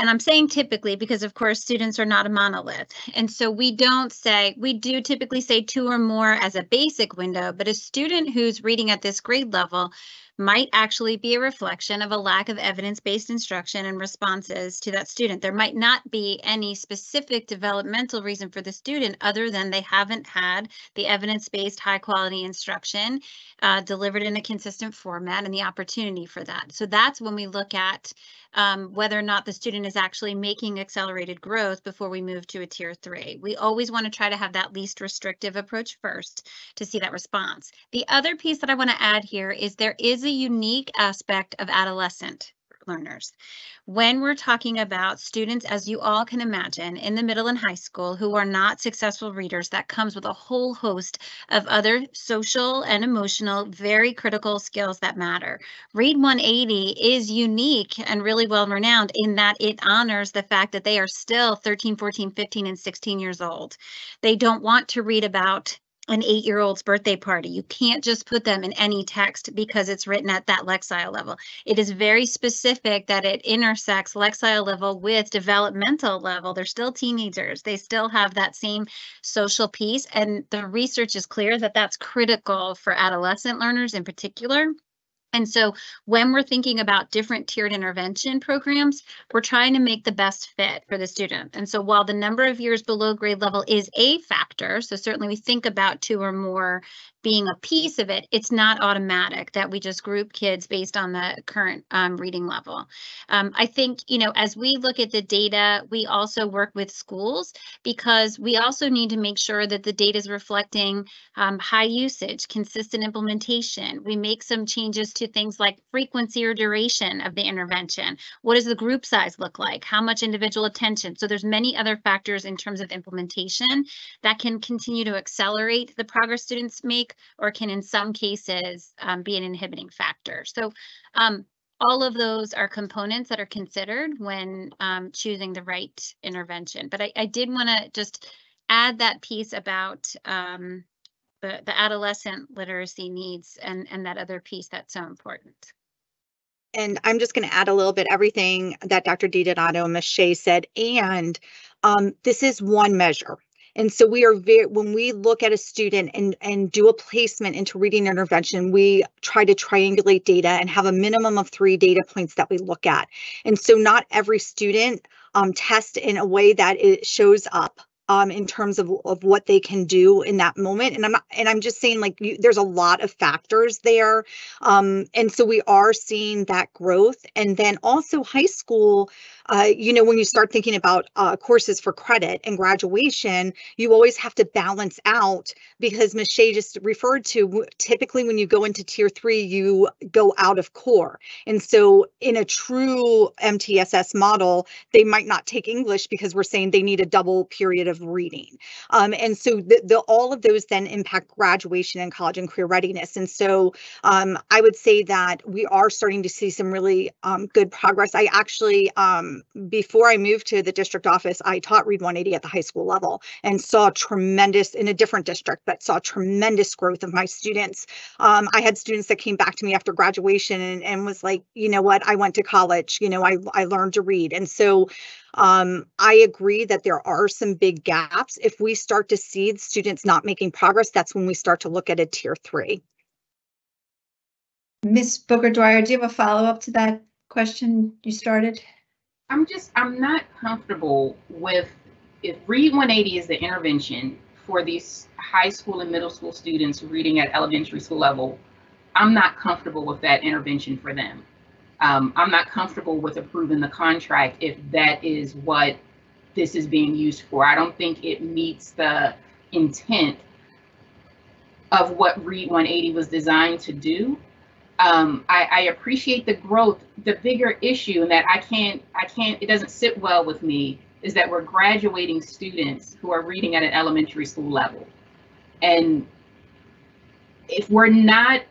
and I'm saying typically because of course students are not a monolith. And so we don't say, we do typically say two or more as a basic window, but a student who's reading at this grade level might actually be a reflection of a lack of evidence-based instruction and responses to that student. There might not be any specific developmental reason for the student other than they haven't had the evidence-based high quality instruction uh, delivered in a consistent format and the opportunity for that. So that's when we look at um, whether or not the student is actually making accelerated growth before we move to a tier three. We always want to try to have that least restrictive approach first to see that response. The other piece that I want to add here is there is a unique aspect of adolescent learners. When we're talking about students, as you all can imagine, in the middle and high school who are not successful readers, that comes with a whole host of other social and emotional, very critical skills that matter. Read 180 is unique and really well renowned in that it honors the fact that they are still 13, 14, 15, and 16 years old. They don't want to read about an eight year old's birthday party. You can't just put them in any text because it's written at that Lexile level. It is very specific that it intersects Lexile level with developmental level. They're still teenagers. They still have that same social piece. And the research is clear that that's critical for adolescent learners in particular. And so when we're thinking about different tiered intervention programs, we're trying to make the best fit for the student. And so while the number of years below grade level is a factor, so certainly we think about two or more being a piece of it, it's not automatic that we just group kids based on the current um, reading level. Um, I think, you know, as we look at the data, we also work with schools because we also need to make sure that the data is reflecting um, high usage, consistent implementation. We make some changes to things like frequency or duration of the intervention. What does the group size look like? How much individual attention? So there's many other factors in terms of implementation that can continue to accelerate the progress students make or can in some cases um, be an inhibiting factor. So um, all of those are components that are considered when um, choosing the right intervention. But I, I did want to just add that piece about um, the, the adolescent literacy needs and, and that other piece that's so important. And I'm just going to add a little bit everything that Dr. DiDonato and Ms. Shea said. And um, this is one measure. And so we are very, when we look at a student and, and do a placement into reading intervention, we try to triangulate data and have a minimum of three data points that we look at. And so not every student um, test in a way that it shows up um, in terms of, of what they can do in that moment. And I'm not, and I'm just saying like you, there's a lot of factors there. Um, and so we are seeing that growth. And then also high school, uh, you know, when you start thinking about uh, courses for credit and graduation, you always have to balance out because Ms. Shea just referred to typically when you go into tier three, you go out of core. And so in a true MTSS model, they might not take English because we're saying they need a double period of reading. Um, and so the, the, all of those then impact graduation and college and career readiness. And so um, I would say that we are starting to see some really um, good progress. I actually, um, before I moved to the district office, I taught Read 180 at the high school level and saw tremendous, in a different district, but saw tremendous growth of my students. Um, I had students that came back to me after graduation and, and was like, you know what, I went to college, you know, I, I learned to read. And so um, I agree that there are some big gaps. If we start to see students not making progress, that's when we start to look at a tier three. Miss Booker Dwyer, do you have a follow-up to that question you started? I'm just, I'm not comfortable with, if Read 180 is the intervention for these high school and middle school students reading at elementary school level, I'm not comfortable with that intervention for them. Um, I'm not comfortable with approving the contract if that is what this is being used for. I don't think it meets the intent of what Read 180 was designed to do. Um, I, I appreciate the growth. The bigger issue, and that I can't, I can't, it doesn't sit well with me, is that we're graduating students who are reading at an elementary school level. And if we're not,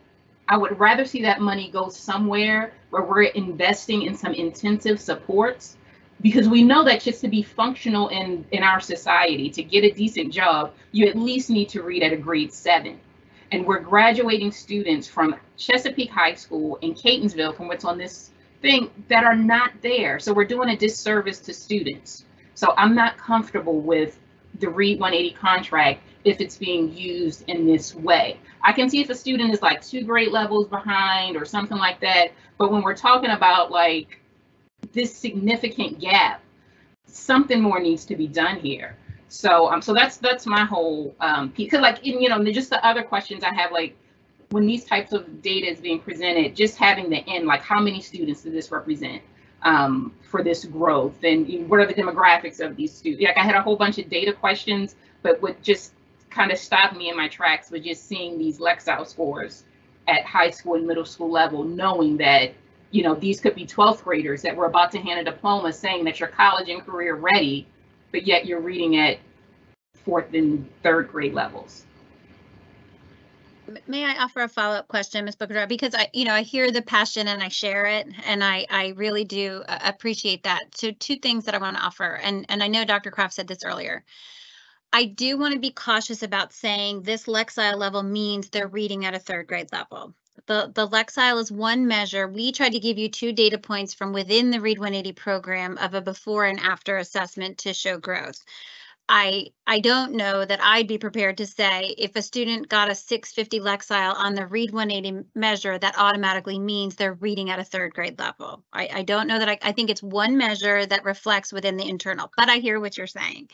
I would rather see that money go somewhere where we're investing in some intensive supports because we know that just to be functional in in our society to get a decent job you at least need to read at a grade seven. And we're graduating students from chesapeake high school in catonsville from what's on this thing that are not there. So we're doing a disservice to students. So i'm not comfortable with the read 180 contract if it's being used in this way. I can see if a student is like two grade levels behind or something like that but when we're talking about like this significant gap, something more needs to be done here. So, um, so that's that's my whole um, piece. Cause like, in, you know, just the other questions I have, like, when these types of data is being presented, just having the end, like, how many students does this represent um, for this growth, and what are the demographics of these students? Like, I had a whole bunch of data questions, but what just kind of stopped me in my tracks was just seeing these Lexile scores at high school and middle school level, knowing that you know, these could be 12th graders that were about to hand a diploma saying that you're college and career ready, but yet you're reading at fourth and third grade levels. May I offer a follow-up question, Ms. Booker? Because I, you know, I hear the passion and I share it, and I, I really do uh, appreciate that. So two things that I want to offer, and, and I know Dr. Kraft said this earlier. I do want to be cautious about saying this Lexile level means they're reading at a third grade level. The, the Lexile is one measure. We tried to give you two data points from within the Read 180 program of a before and after assessment to show growth. I I don't know that I'd be prepared to say if a student got a 650 Lexile on the Read 180 measure, that automatically means they're reading at a third grade level. I, I don't know that I, I think it's one measure that reflects within the internal, but I hear what you're saying.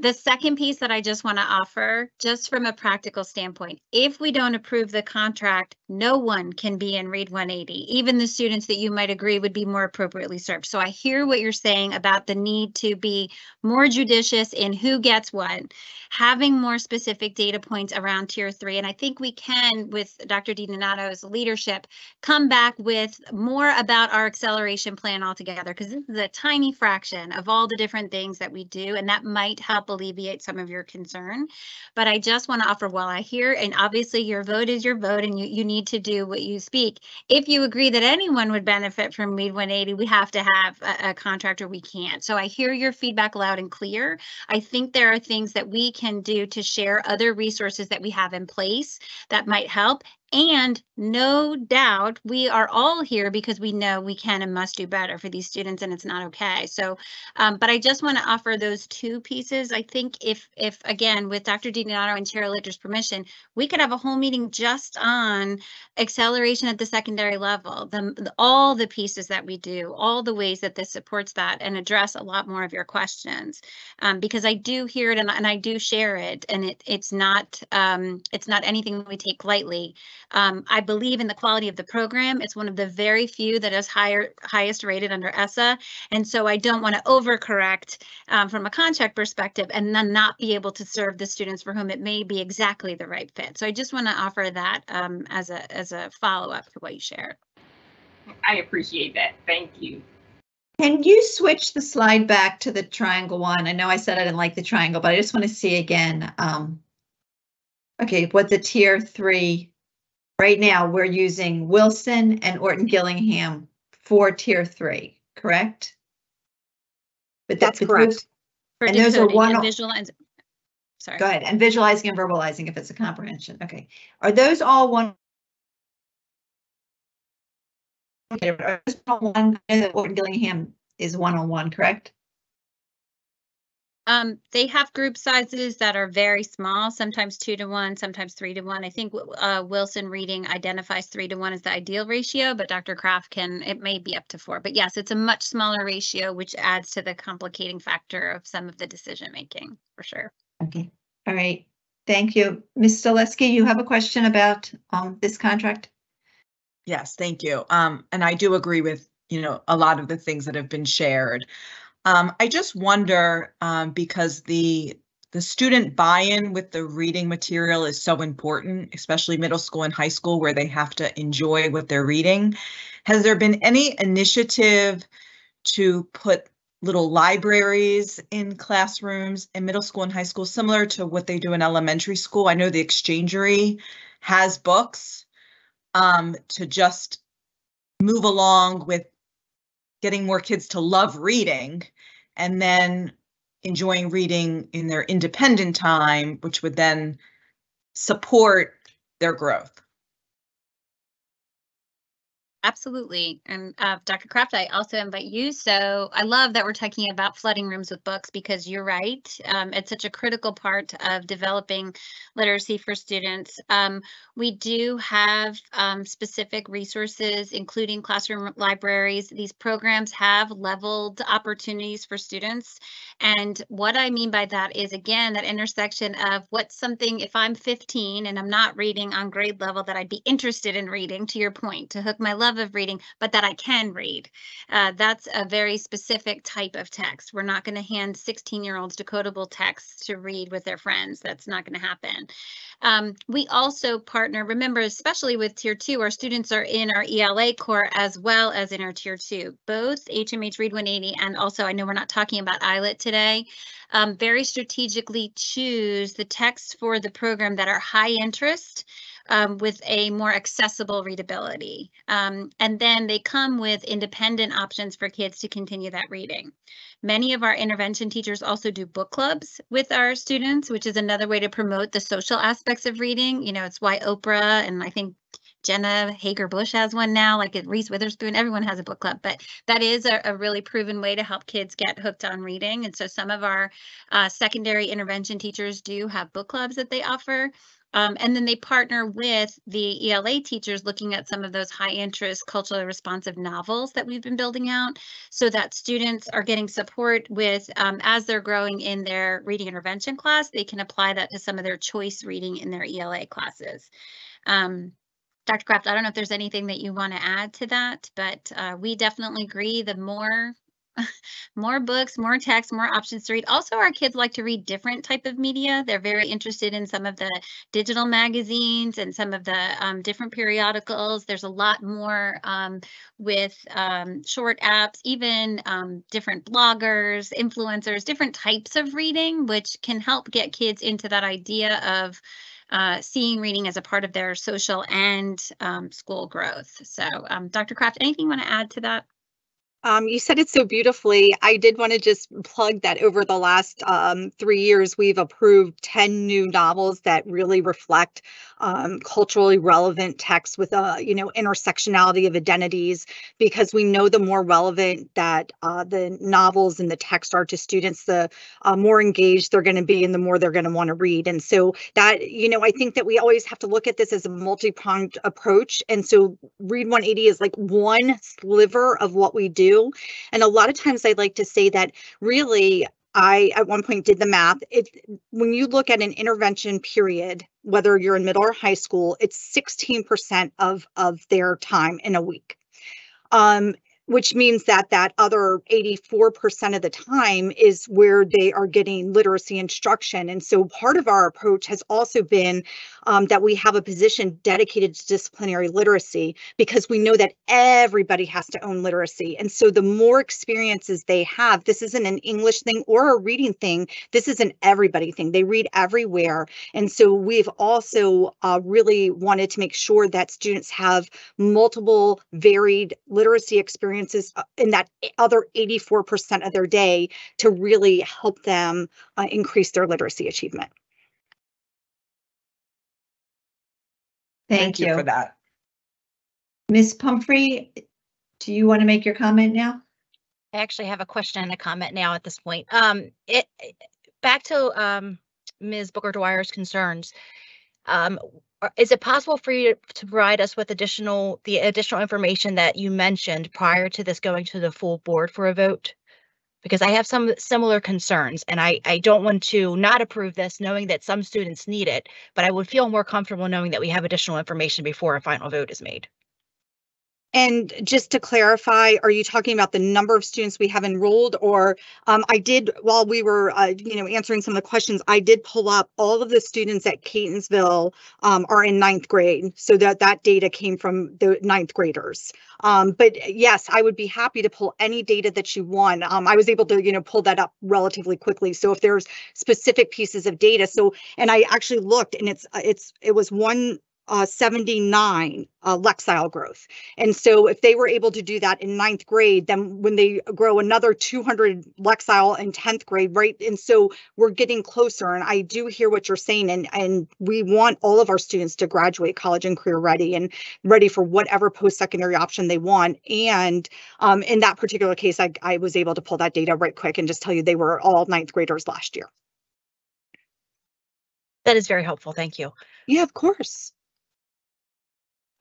The second piece that I just want to offer, just from a practical standpoint, if we don't approve the contract, no one can be in Read 180, even the students that you might agree would be more appropriately served. So I hear what you're saying about the need to be more judicious in who gets what, having more specific data points around tier three. And I think we can, with Dr. DiDonato's leadership, come back with more about our acceleration plan altogether, because this is a tiny fraction of all the different things that we do, and that might help alleviate some of your concern. But I just want to offer while I hear, and obviously your vote is your vote, and you, you need to do what you speak. If you agree that anyone would benefit from Read 180, we have to have a, a contract or we can't. So I hear your feedback loud and clear. I think there are things that we can do to share other resources that we have in place that might help. And no doubt, we are all here because we know we can and must do better for these students, and it's not okay. So, um, but I just want to offer those two pieces. I think if, if again, with Dr. DiDonato and Chair Lichter's permission, we could have a whole meeting just on acceleration at the secondary level, the all the pieces that we do, all the ways that this supports that, and address a lot more of your questions. Um, because I do hear it and, and I do share it, and it it's not um, it's not anything we take lightly. Um, I believe in the quality of the program. It's one of the very few that is higher, highest rated under ESSA. And so I don't want to overcorrect um, from a contract perspective and then not be able to serve the students for whom it may be exactly the right fit. So I just want to offer that um, as a as a follow up to what you shared. I appreciate that. Thank you. Can you switch the slide back to the triangle one? I know I said I didn't like the triangle, but I just want to see again. Um, okay, what the tier three, right now, we're using Wilson and Orton Gillingham for tier three, correct? But That's but correct. For And those are and one- visualize. Sorry. Go ahead, and visualizing and verbalizing if it's a comprehension, okay. Are those all one? Okay, are those all one, I know that Orton Gillingham is one-on-one, correct? Um, they have group sizes that are very small, sometimes two to one, sometimes three to one. I think uh, Wilson Reading identifies three to one as the ideal ratio, but Dr. Kraft can, it may be up to four. But yes, it's a much smaller ratio, which adds to the complicating factor of some of the decision making, for sure. Okay, all right. Thank you. Ms. Zaleski, you have a question about um, this contract? Yes, thank you. Um, and I do agree with, you know, a lot of the things that have been shared. Um, I just wonder, um, because the the student buy-in with the reading material is so important, especially middle school and high school where they have to enjoy what they're reading. Has there been any initiative to put little libraries in classrooms in middle school and high school, similar to what they do in elementary school? I know the Exchangery has books um, to just move along with getting more kids to love reading and then enjoying reading in their independent time, which would then support their growth. Absolutely. And uh, Dr. Kraft, I also invite you. So I love that we're talking about flooding rooms with books because you're right. Um, it's such a critical part of developing literacy for students. Um, we do have um, specific resources, including classroom libraries. These programs have leveled opportunities for students. And what I mean by that is, again, that intersection of what's something, if I'm 15 and I'm not reading on grade level, that I'd be interested in reading, to your point, to hook my love of reading, but that I can read. Uh, that's a very specific type of text. We're not going to hand 16 year olds decodable texts to read with their friends. That's not going to happen. Um, we also partner, remember, especially with tier two, our students are in our ELA core as well as in our tier two, both HMH Read 180 and also I know we're not talking about iLit today. Um, very strategically choose the texts for the program that are high interest um, with a more accessible readability. Um, and then they come with independent options for kids to continue that reading. Many of our intervention teachers also do book clubs with our students, which is another way to promote the social aspects of reading. You know, it's why Oprah and I think Jenna Hager Bush has one now, like at Reese Witherspoon, everyone has a book club, but that is a, a really proven way to help kids get hooked on reading. And so some of our uh, secondary intervention teachers do have book clubs that they offer. Um, and then they partner with the ELA teachers looking at some of those high interest culturally responsive novels that we've been building out so that students are getting support with um, as they're growing in their reading intervention class, they can apply that to some of their choice reading in their ELA classes. Um, Dr. Kraft, I don't know if there's anything that you want to add to that, but uh, we definitely agree the more more books, more text, more options to read. Also, our kids like to read different type of media. They're very interested in some of the digital magazines and some of the um, different periodicals. There's a lot more um, with um, short apps, even um, different bloggers, influencers, different types of reading, which can help get kids into that idea of uh, seeing reading as a part of their social and um, school growth. So, um, Dr. Kraft, anything you want to add to that? Um, you said it so beautifully. I did want to just plug that over the last um, three years, we've approved 10 new novels that really reflect um, culturally relevant texts with a, you know, intersectionality of identities, because we know the more relevant that uh, the novels and the text are to students, the uh, more engaged they're going to be and the more they're going to want to read. And so that, you know, I think that we always have to look at this as a multi-pronged approach. And so Read 180 is like one sliver of what we do and a lot of times I like to say that really I at one point did the math. It when you look at an intervention period, whether you're in middle or high school, it's 16% of of their time in a week. Um, which means that that other 84% of the time is where they are getting literacy instruction. And so part of our approach has also been um, that we have a position dedicated to disciplinary literacy because we know that everybody has to own literacy. And so the more experiences they have, this isn't an English thing or a reading thing, this is an everybody thing. They read everywhere. And so we've also uh, really wanted to make sure that students have multiple varied literacy experiences experiences uh, in that other 84% of their day to really help them uh, increase their literacy achievement. Thank you for that. Ms. Pumphrey, do you want to make your comment now? I actually have a question and a comment now at this point. Um, it, back to um, Ms. Booker Dwyer's concerns. Um, are- Uh, is it possible for you to provide us with additional, the additional information that you mentioned prior to this going to the full board for a vote? Because I have some similar concerns and I, I don't want to not approve this knowing that some students need it, but I would feel more comfortable knowing that we have additional information before a final vote is made. And just to clarify, are you talking about the number of students we have enrolled or um, I did, while we were, uh, you know, answering some of the questions, I did pull up all of the students at Catonsville um, are in ninth grade. So that that data came from the ninth graders. Um, but yes, I would be happy to pull any data that you want. Um, I was able to, you know, pull that up relatively quickly. So if there's specific pieces of data, so, and I actually looked and it's, it's, it was one uh, 79 uh, Lexile growth. And so if they were able to do that in ninth grade, then when they grow another 200 Lexile in 10th grade, right? And so we're getting closer. And I do hear what you're saying. And, and we want all of our students to graduate college and career ready and ready for whatever post-secondary option they want. And um, in that particular case, I, I was able to pull that data right quick and just tell you they were all ninth graders last year. That is very helpful. Thank you. Yeah, of course.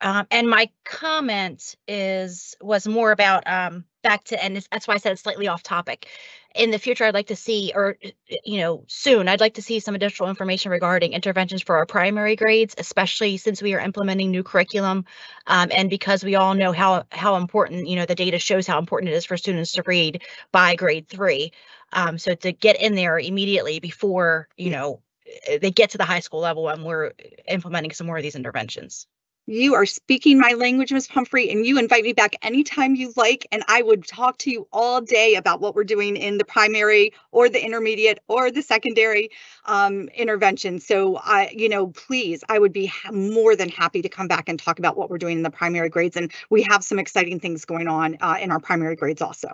Um, and my comment is, was more about, um, back to, and that's why I said it's slightly off topic. In the future, I'd like to see, or, you know, soon, I'd like to see some additional information regarding interventions for our primary grades, especially since we are implementing new curriculum. Um, and because we all know how, how important, you know, the data shows how important it is for students to read by grade three. Um, so to get in there immediately before, you know, eh, they get to the high school level and we're implementing some more of these interventions. You are speaking my language, Ms. Pumphrey, and you invite me back anytime you like, and I would talk to you all day about what we're doing in the primary or the intermediate or the secondary um, intervention. So I, you know, please, I would be more than happy to come back and talk about what we're doing in the primary grades. And we have some exciting things going on uh, in our primary grades also.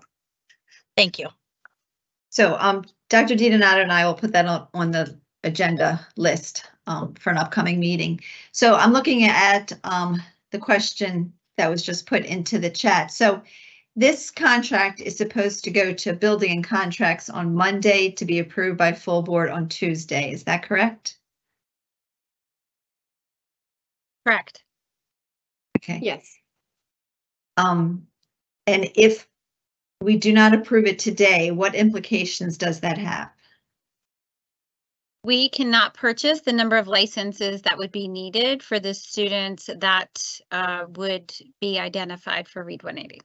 Thank you. So, um, Dr. DiDonato and I will put that on, on the agenda list, um, for an upcoming meeting. So I'm looking at, um, the question that was just put into the chat. So this contract is supposed to go to building and contracts on Monday to be approved by full board on Tuesday. Is that correct? Correct. Okay. Yes. Um, and if we do not approve it today, what implications does that have? We cannot purchase the number of licenses that would be needed for the students that uh, would be identified for Read 180.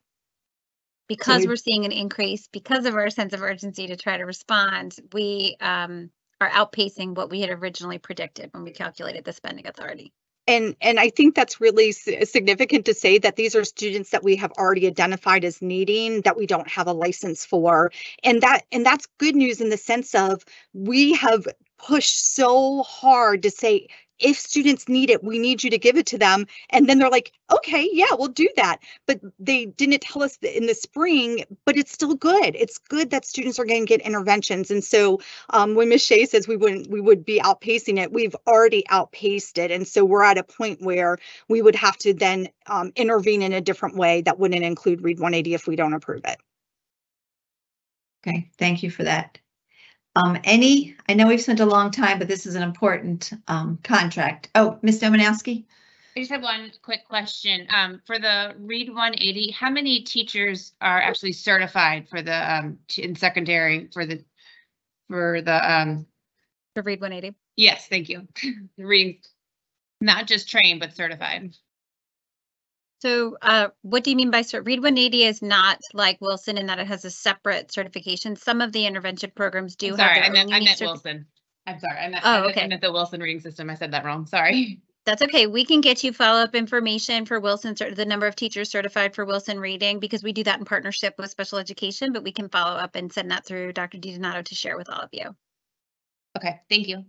Because we're seeing an increase, because of our sense of urgency to try to respond, we um, are outpacing what we had originally predicted when we calculated the spending authority. And, and I think that's really significant to say that these are students that we have already identified as needing that we don't have a license for. And that, and that's good news in the sense of we have pushed so hard to say, if students need it, we need you to give it to them. And then they're like, okay, yeah, we'll do that. But they didn't tell us in the spring, but it's still good. It's good that students are going to get interventions. And so um, when Ms. Shea says we wouldn't, we would be outpacing it, we've already outpaced it. And so we're at a point where we would have to then um, intervene in a different way that wouldn't include Read 180 if we don't approve it. Okay, thank you for that. Um, any, I know we've spent a long time, but this is an important, um, contract. Oh, Ms. Domanowski? I just have one quick question. Um, for the Read 180, how many teachers are actually certified for the, um, in secondary for the, for the, um, For Read 180. yes, thank you. Reading, not just trained, but certified. So uh, what do you mean by cert? Read 180 is not like Wilson in that it has a separate certification. Some of the intervention programs do I'm have Sorry, their I meant, I meant Wilson. I'm sorry, I meant, Oh, I meant- I okay. meant the Wilson reading system. I said that wrong. Sorry. That's okay. We can get you follow-up information for Wilson, the number of teachers certified for Wilson reading, because we do that in partnership with special education, but we can follow up and send that through Dr. DiDonato to share with all of you. Okay, thank you.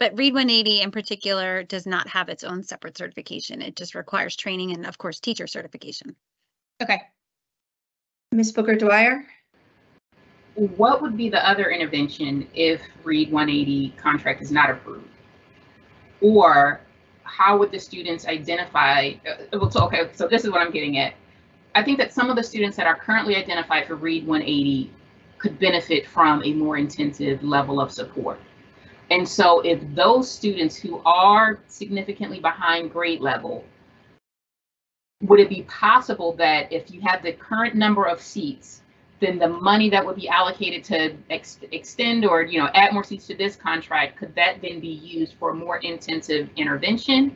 But Read 180 in particular does not have its own separate certification. It just requires training and of course, teacher certification. Okay. Ms. Booker Dwyer? What would be the other intervention if Read 180 contract is not approved? Or how would the students identify, uh, so, okay, so this is what I'm getting at. I think that some of the students that are currently identified for Read 180 could benefit from a more intensive level of support. And so if those students who are significantly behind grade level, would it be possible that if you have the current number of seats, then the money that would be allocated to ex extend or you know add more seats to this contract could that then be used for more intensive intervention?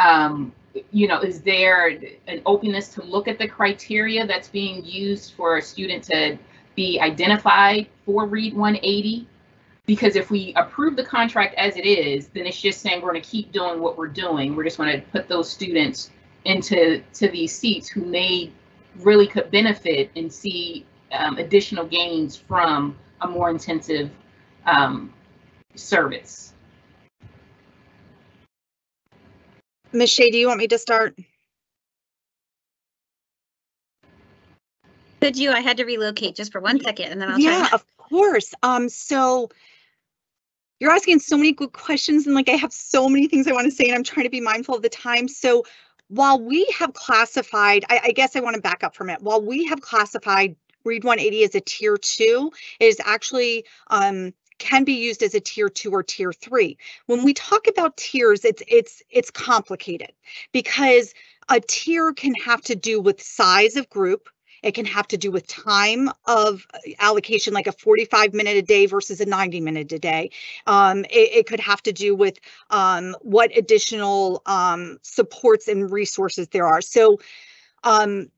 Um, you know, is there an openness to look at the criteria that's being used for a student to be identified for Read 180? Because if we approve the contract as it is, then it's just saying we're going to keep doing what we're doing. We're just going to put those students into to these seats who may really could benefit and see um, additional gains from a more intensive um, service. Ms. Shea, do you want me to start? Could you? I had to relocate just for one second and then I'll Yeah, try. of course. Um, so you're asking so many good questions and like I have so many things I want to say and I'm trying to be mindful of the time. So while we have classified, I, I guess I want to back up from it. While we have classified Read 180 as a tier two, it is actually um, can be used as a tier two or tier three. When we talk about tiers, it's it's it's complicated because a tier can have to do with size of group, it can have to do with time of uh, allocation, like a 45 minute a day versus a 90 minute a day. Um, it, it could have to do with um, what additional um, supports and resources there are. So um,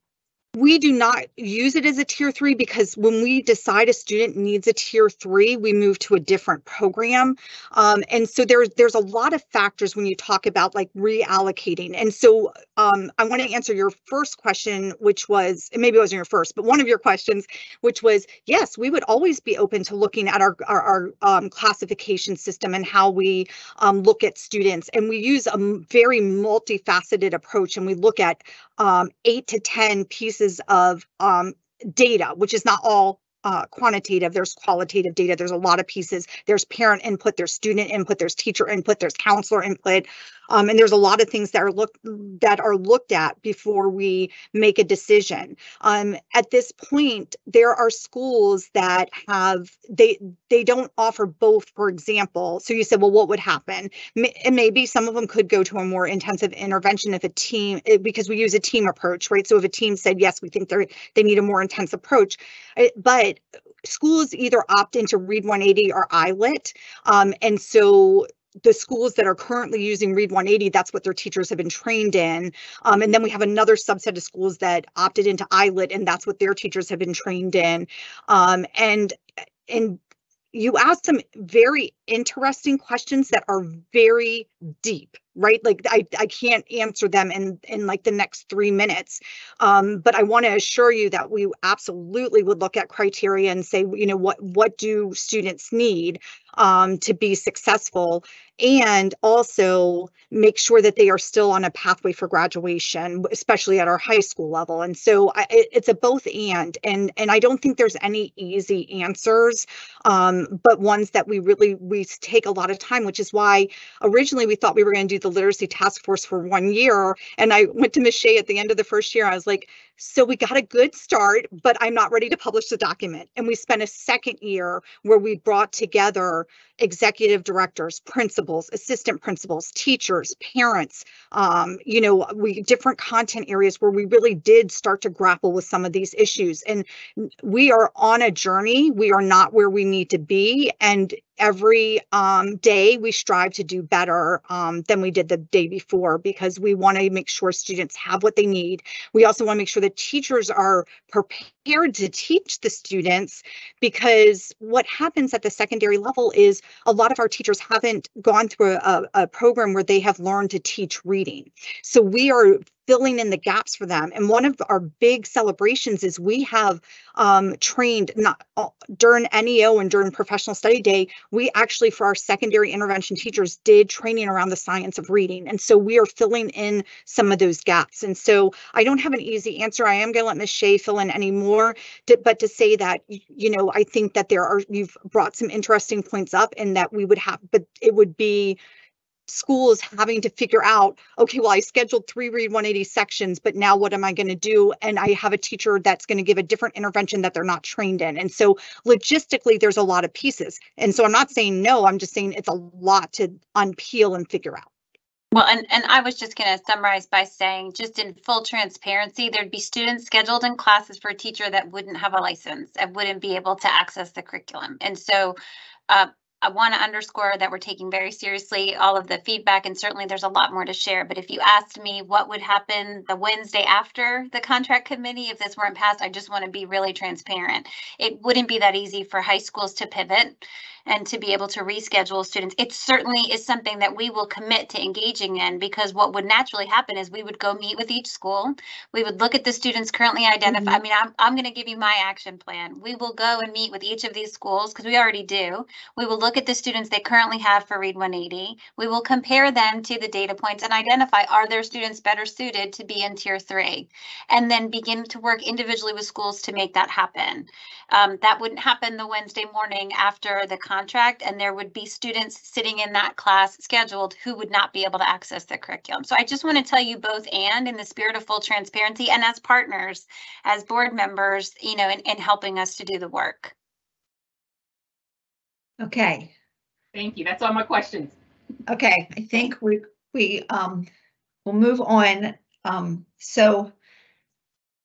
we do not use it as a tier three because when we decide a student needs a tier three, we move to a different program. Um, and so there's there's a lot of factors when you talk about like reallocating. And so um, I want to answer your first question, which was maybe it wasn't your first, but one of your questions, which was yes, we would always be open to looking at our our, our um, classification system and how we um, look at students. And we use a very multifaceted approach, and we look at um, eight to 10 pieces of um, data, which is not all uh, quantitative. There's qualitative data. There's a lot of pieces. There's parent input, there's student input, there's teacher input, there's counselor input. Um, and there's a lot of things that are looked that are looked at before we make a decision. Um, at this point, there are schools that have they they don't offer both. For example, so you said, well, what would happen? And maybe some of them could go to a more intensive intervention if a team eh, because we use a team approach, right? So if a team said yes, we think they they need a more intense approach, eh, schools either opt into Read 180 or iLit, um, and so the schools that are currently using Read 180, that's what their teachers have been trained in. Um, and then we have another subset of schools that opted into iLit, and that's what their teachers have been trained in. Um, and and you asked some very interesting questions that are very deep right? Like i, I can't answer them in in like the next three minutes. Um, but i want to assure you that we absolutely would look at criteria and say you know what what do students need um, to be successful and also make sure that they are still on a pathway for graduation especially at our high school level. And so I, it's a both and and and i don't think there's any easy answers um, but ones that we really we take a lot of time which is why originally we thought we were going to do the literacy task force for one year and i went to miss shea at the end of the first year i was like so we got a good start but i'm not ready to publish the document. And we spent a second year where we brought together executive directors principals assistant principals teachers parents um, you know we different content areas where we really did start to grapple with some of these issues. And we are on a journey. We are not where we need to be. And every um, day we strive to do better um, than we did the day before because we want to make sure students have what they need. We also want to make sure that teachers are prepared to teach the students because what happens at the secondary level is a lot of our teachers haven't gone through a, a program where they have learned to teach reading. So we are filling in the gaps for them. And one of our big celebrations is we have um, trained not uh, during neo and during professional study day we actually for our secondary intervention teachers did training around the science of reading. And so we are filling in some of those gaps. And so i don't have an easy answer. I am going to let ms shea fill in any more. To, but to say that you know i think that there are you've brought some interesting points up and that we would have but it would be school is having to figure out, okay, well, I scheduled three read 180 sections, but now what am I going to do? And I have a teacher that's going to give a different intervention that they're not trained in. And so logistically, there's a lot of pieces. And so I'm not saying no, I'm just saying it's a lot to unpeel and figure out. Well, and, and I was just going to summarize by saying, just in full transparency, there'd be students scheduled in classes for a teacher that wouldn't have a license and wouldn't be able to access the curriculum. And so uh, I want to underscore that we're taking very seriously all of the feedback, and certainly there's a lot more to share. But if you asked me what would happen the Wednesday after the contract committee if this weren't passed, I just want to be really transparent. It wouldn't be that easy for high schools to pivot and to be able to reschedule students. It certainly is something that we will commit to engaging in because what would naturally happen is we would go meet with each school. We would look at the students currently identified. I mm-hmm. mean, I'm, I'm going to give you my action plan. We will go and meet with each of these schools because we already do. We will look at the students they currently have for Read 180. We will compare them to the data points and identify are there students better suited to be in tier three and then begin to work individually with schools to make that happen. Um, that wouldn't happen the Wednesday morning after the contract, and there would be students sitting in that class scheduled who would not be able to access the curriculum. So I just want to tell you both and in the spirit of full transparency and as partners, as board members, you know, in, in helping us to do the work. Okay, Thank you. That's all my questions. okay, I think we, we, um, we'll move on. Um, so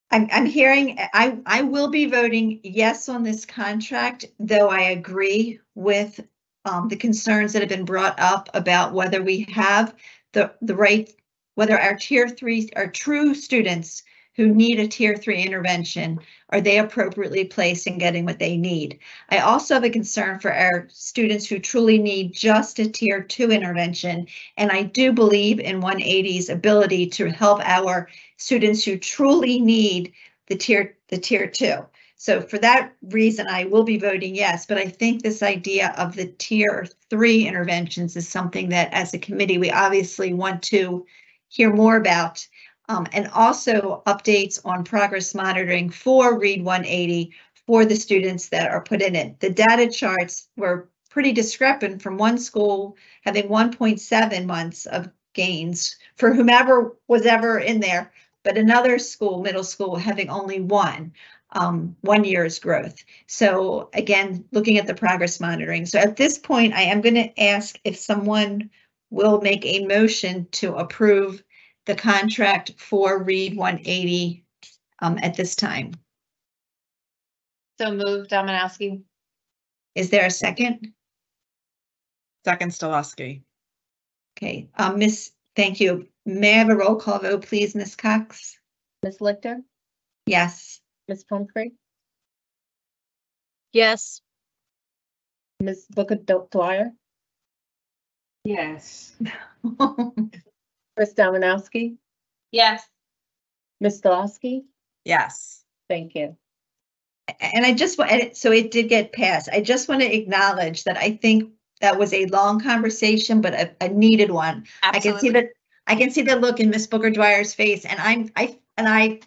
I'm, I'm hearing, I, I will be voting yes on this contract, though I agree with um, the concerns that have been brought up about whether we have the, the right, whether our tier three, our true students who need a tier three intervention, are they appropriately placed in getting what they need? I also have a concern for our students who truly need just a tier two intervention. And I do believe in 180's ability to help our students who truly need the tier, the tier two. So for that reason, I will be voting yes, but I think this idea of the tier three interventions is something that as a committee, we obviously want to hear more about. Um, and also updates on progress monitoring for Read 180 for the students that are put in it. The data charts were pretty discrepant from one school having 1.7 months of gains for whomever was ever in there, but another school, middle school, having only one, um, one year's growth. So again, looking at the progress monitoring. So at this point, I am going to ask if someone will make a motion to approve the contract for Read 180 um, at this time. So moved, Domanowski. Is there a second? Second Stolarski. Okay, um, Miss, thank you. May I have a roll call vote, please, Miss Cox? Ms. Lichter, Yes. Ms. Pumphrey, Yes. Ms. Booker Dwyer? Yes. Chris Domanowski, Yes. Ms. Stolarski. Yes. Thank you. And I just, wa- and it- so it did get passed. I just want to acknowledge that I think that was a long conversation, but a, a needed one. I can see Absolutely. that, I can see the look in Miss Booker Dwyer's face and I'm, I, and I,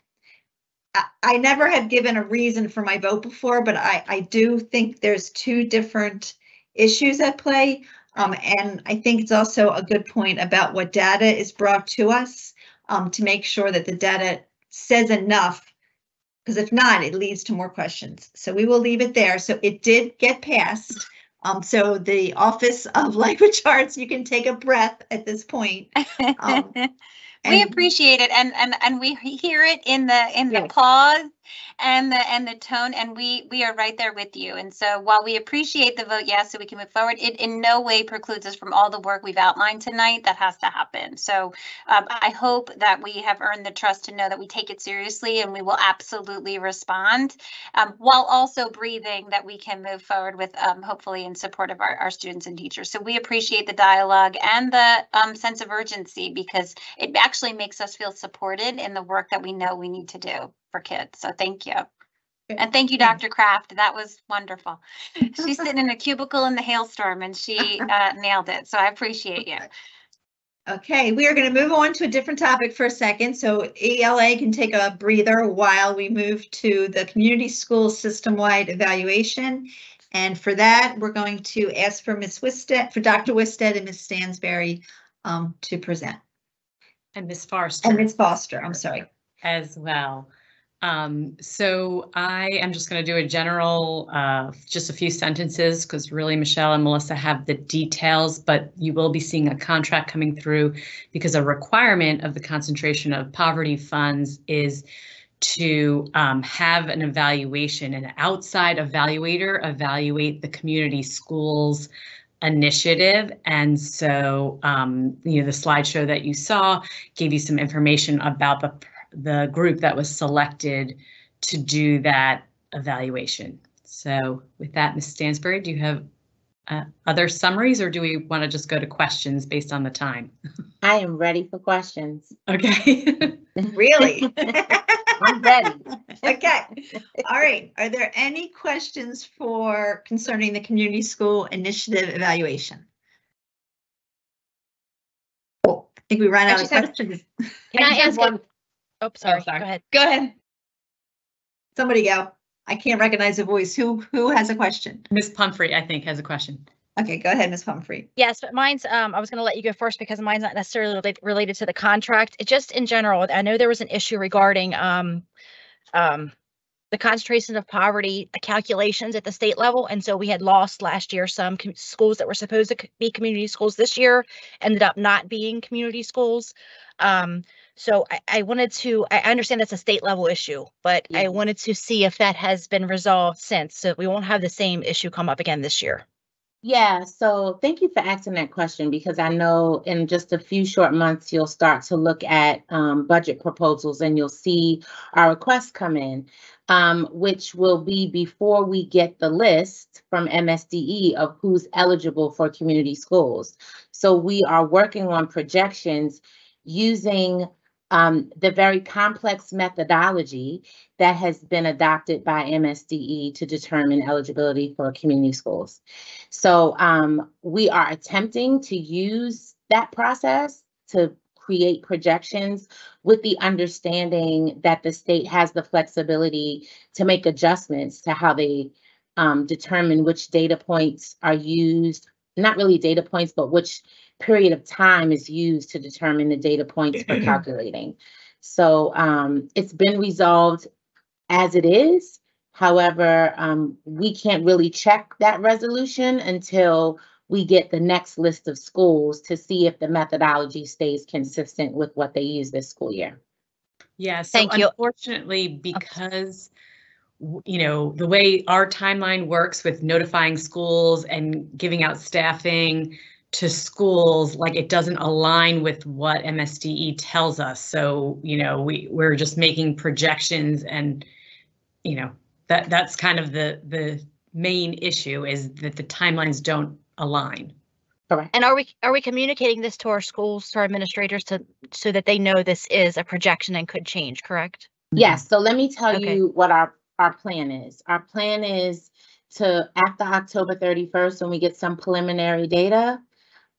I, I never have given a reason for my vote before, but I, I do think there's two different issues at play. Um, and I think it's also a good point about what data is brought to us, um, to make sure that the data says enough. Because if not, it leads to more questions. So we will leave it there. So it did get passed. Um, so the Office of Language Arts, you can take a breath at this point. Um, We appreciate it and, and, and we hear it in the, in the Yes. pause and the, and the tone, and we, we are right there with you. And so while we appreciate the vote yes, so we can move forward, it in no way precludes us from all the work we've outlined tonight that has to happen. So um, I hope that we have earned the trust to know that we take it seriously and we will absolutely respond um, while also breathing that we can move forward with um, hopefully in support of our, our students and teachers. So we appreciate the dialogue and the um, sense of urgency because it actually makes us feel supported in the work that we know we need to do for kids. So thank you. And thank you, Dr. Kraft. That was wonderful. She's sitting in a cubicle in the hailstorm and she uh, nailed it. So I appreciate you. Okay, we are going to move on to a different topic for a second. So ELA can take a breather while we move to the community school system-wide evaluation. And for that, we're going to ask for Ms. Wisted, for Dr. Wisted and Ms. Stansberry um, to present. And Ms. Foster. And Ms. Foster, I'm sorry. As well. Um, so I am just going to do a general, uh, just a few sentences because really Michelle and Melissa have the details, but you will be seeing a contract coming through because a requirement of the concentration of poverty funds is to um, have an evaluation, an outside evaluator evaluate the community schools initiative. And so, um, you know, the slideshow that you saw gave you some information about the the group that was selected to do that evaluation. So with that, Ms. Stansbury, do you have uh, other summaries or do we want to just go to questions based on the time? I am ready for questions. Okay. Really? I'm ready. Okay, all right. Are there any questions for concerning the community school initiative evaluation? Cool. I think we ran I out of questions. Can I just have ask one- one? Oh, sorry, go ahead. Go ahead. Somebody go. I can't recognize the voice. Who, who has a question? Ms. Pumphrey, I think, has a question. Okay, go ahead, Ms. Pumphrey. Yes, but mine's, um, I was gonna let you go first because mine's not necessarily relate- related to the contract. It just in general, I know there was an issue regarding, um, um, the concentration of poverty calculations at the state level. And so we had lost last year some com- schools that were supposed to c- be community schools this year ended up not being community schools. Um, so I, I wanted to, I understand it's a state level issue, but I wanted to see if that has been resolved since, so we won't have the same issue come up again this year. Yeah, so thank you for asking that question because I know in just a few short months, you'll start to look at um, budget proposals and you'll see our requests come in, um, which will be before we get the list from MSDE of who's eligible for community schools. So we are working on projections using um, the very complex methodology that has been adopted by MSDE to determine eligibility for community schools. So um, we are attempting to use that process to create projections with the understanding that the state has the flexibility to make adjustments to how they um, determine which data points are used, not really data points, but which period of time is used to determine the data points for calculating. So um, it's been resolved as it is. However, um, we can't really check that resolution until we get the next list of schools to see if the methodology stays consistent with what they use this school year. Yeah, so Thank you. unfortunately, because w- you know, the way our timeline works with notifying schools and giving out staffing to schools, like it doesn't align with what MSDE tells us. So, you know, we we're just making projections and you know, that that's kind of the the main issue is that the timelines don't align. okay And are we, are we communicating this to our schools, to our administrators to, so that they know this is a projection and could change, correct? Yes, so let me tell Okay. you what our, our plan is. Our plan is to, after October thirty-first, when we get some preliminary data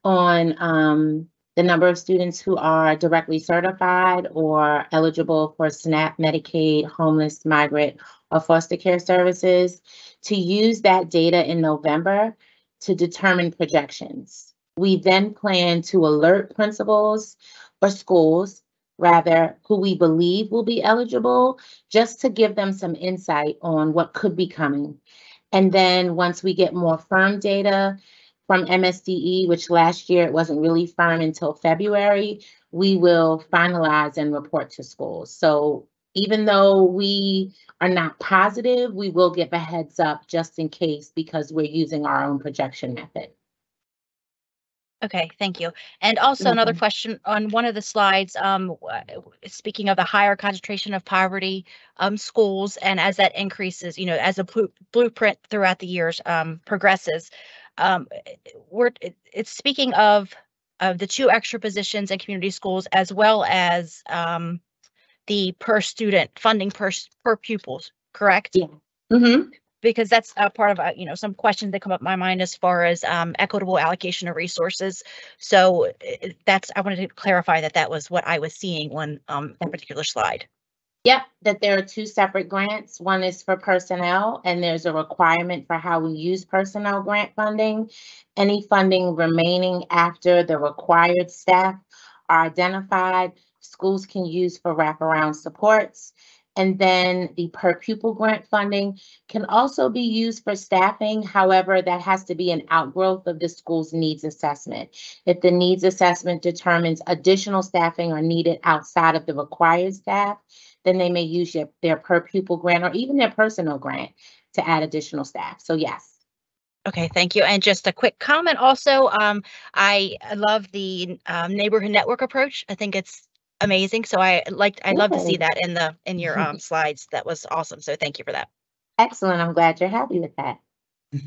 on um, the number of students who are directly certified or eligible for SNAP, Medicaid, homeless, migrant, or foster care services, to use that data in November to determine projections. We then plan to alert principals or schools rather, who we believe will be eligible, just to give them some insight on what could be coming. And then once we get more firm data from MSDE, which last year it wasn't really firm until February, we will finalize and report to schools. So even though we are not positive, we will give a heads up just in case because we're using our own projection method. Okay, thank you. And also another question on one of the slides, um, speaking of the higher concentration of poverty, um, schools, and as that increases, you know, as a blu- blueprint throughout the years, um, progresses, um, we're, it- it's speaking of, of the two extra positions in community schools as well as, um, the per student funding per, per pupils, correct? Yeah. Mm-hmm. Because that's a part of, uh, you know, some questions that come up my mind as far as um, equitable allocation of resources. So uh, that's, I wanted to clarify that that was what I was seeing on um, that particular slide. Yep, that there are two separate grants. One is for personnel and there's a requirement for how we use personnel grant funding. Any funding remaining after the required staff are identified, schools can use for wraparound supports. And then the per pupil grant funding can also be used for staffing. However, that has to be an outgrowth of the school's needs assessment. If the needs assessment determines additional staffing are needed outside of the required staff, then they may use your, their per pupil grant or even their personal grant to add additional staff. So yes. Okay, thank you. And just a quick comment also, um, I love the um, neighborhood network approach. I think it's amazing. So I like, I'd love to see that in the, in your um, slides. That was awesome. So thank you for that. Excellent. I'm glad you're happy with that.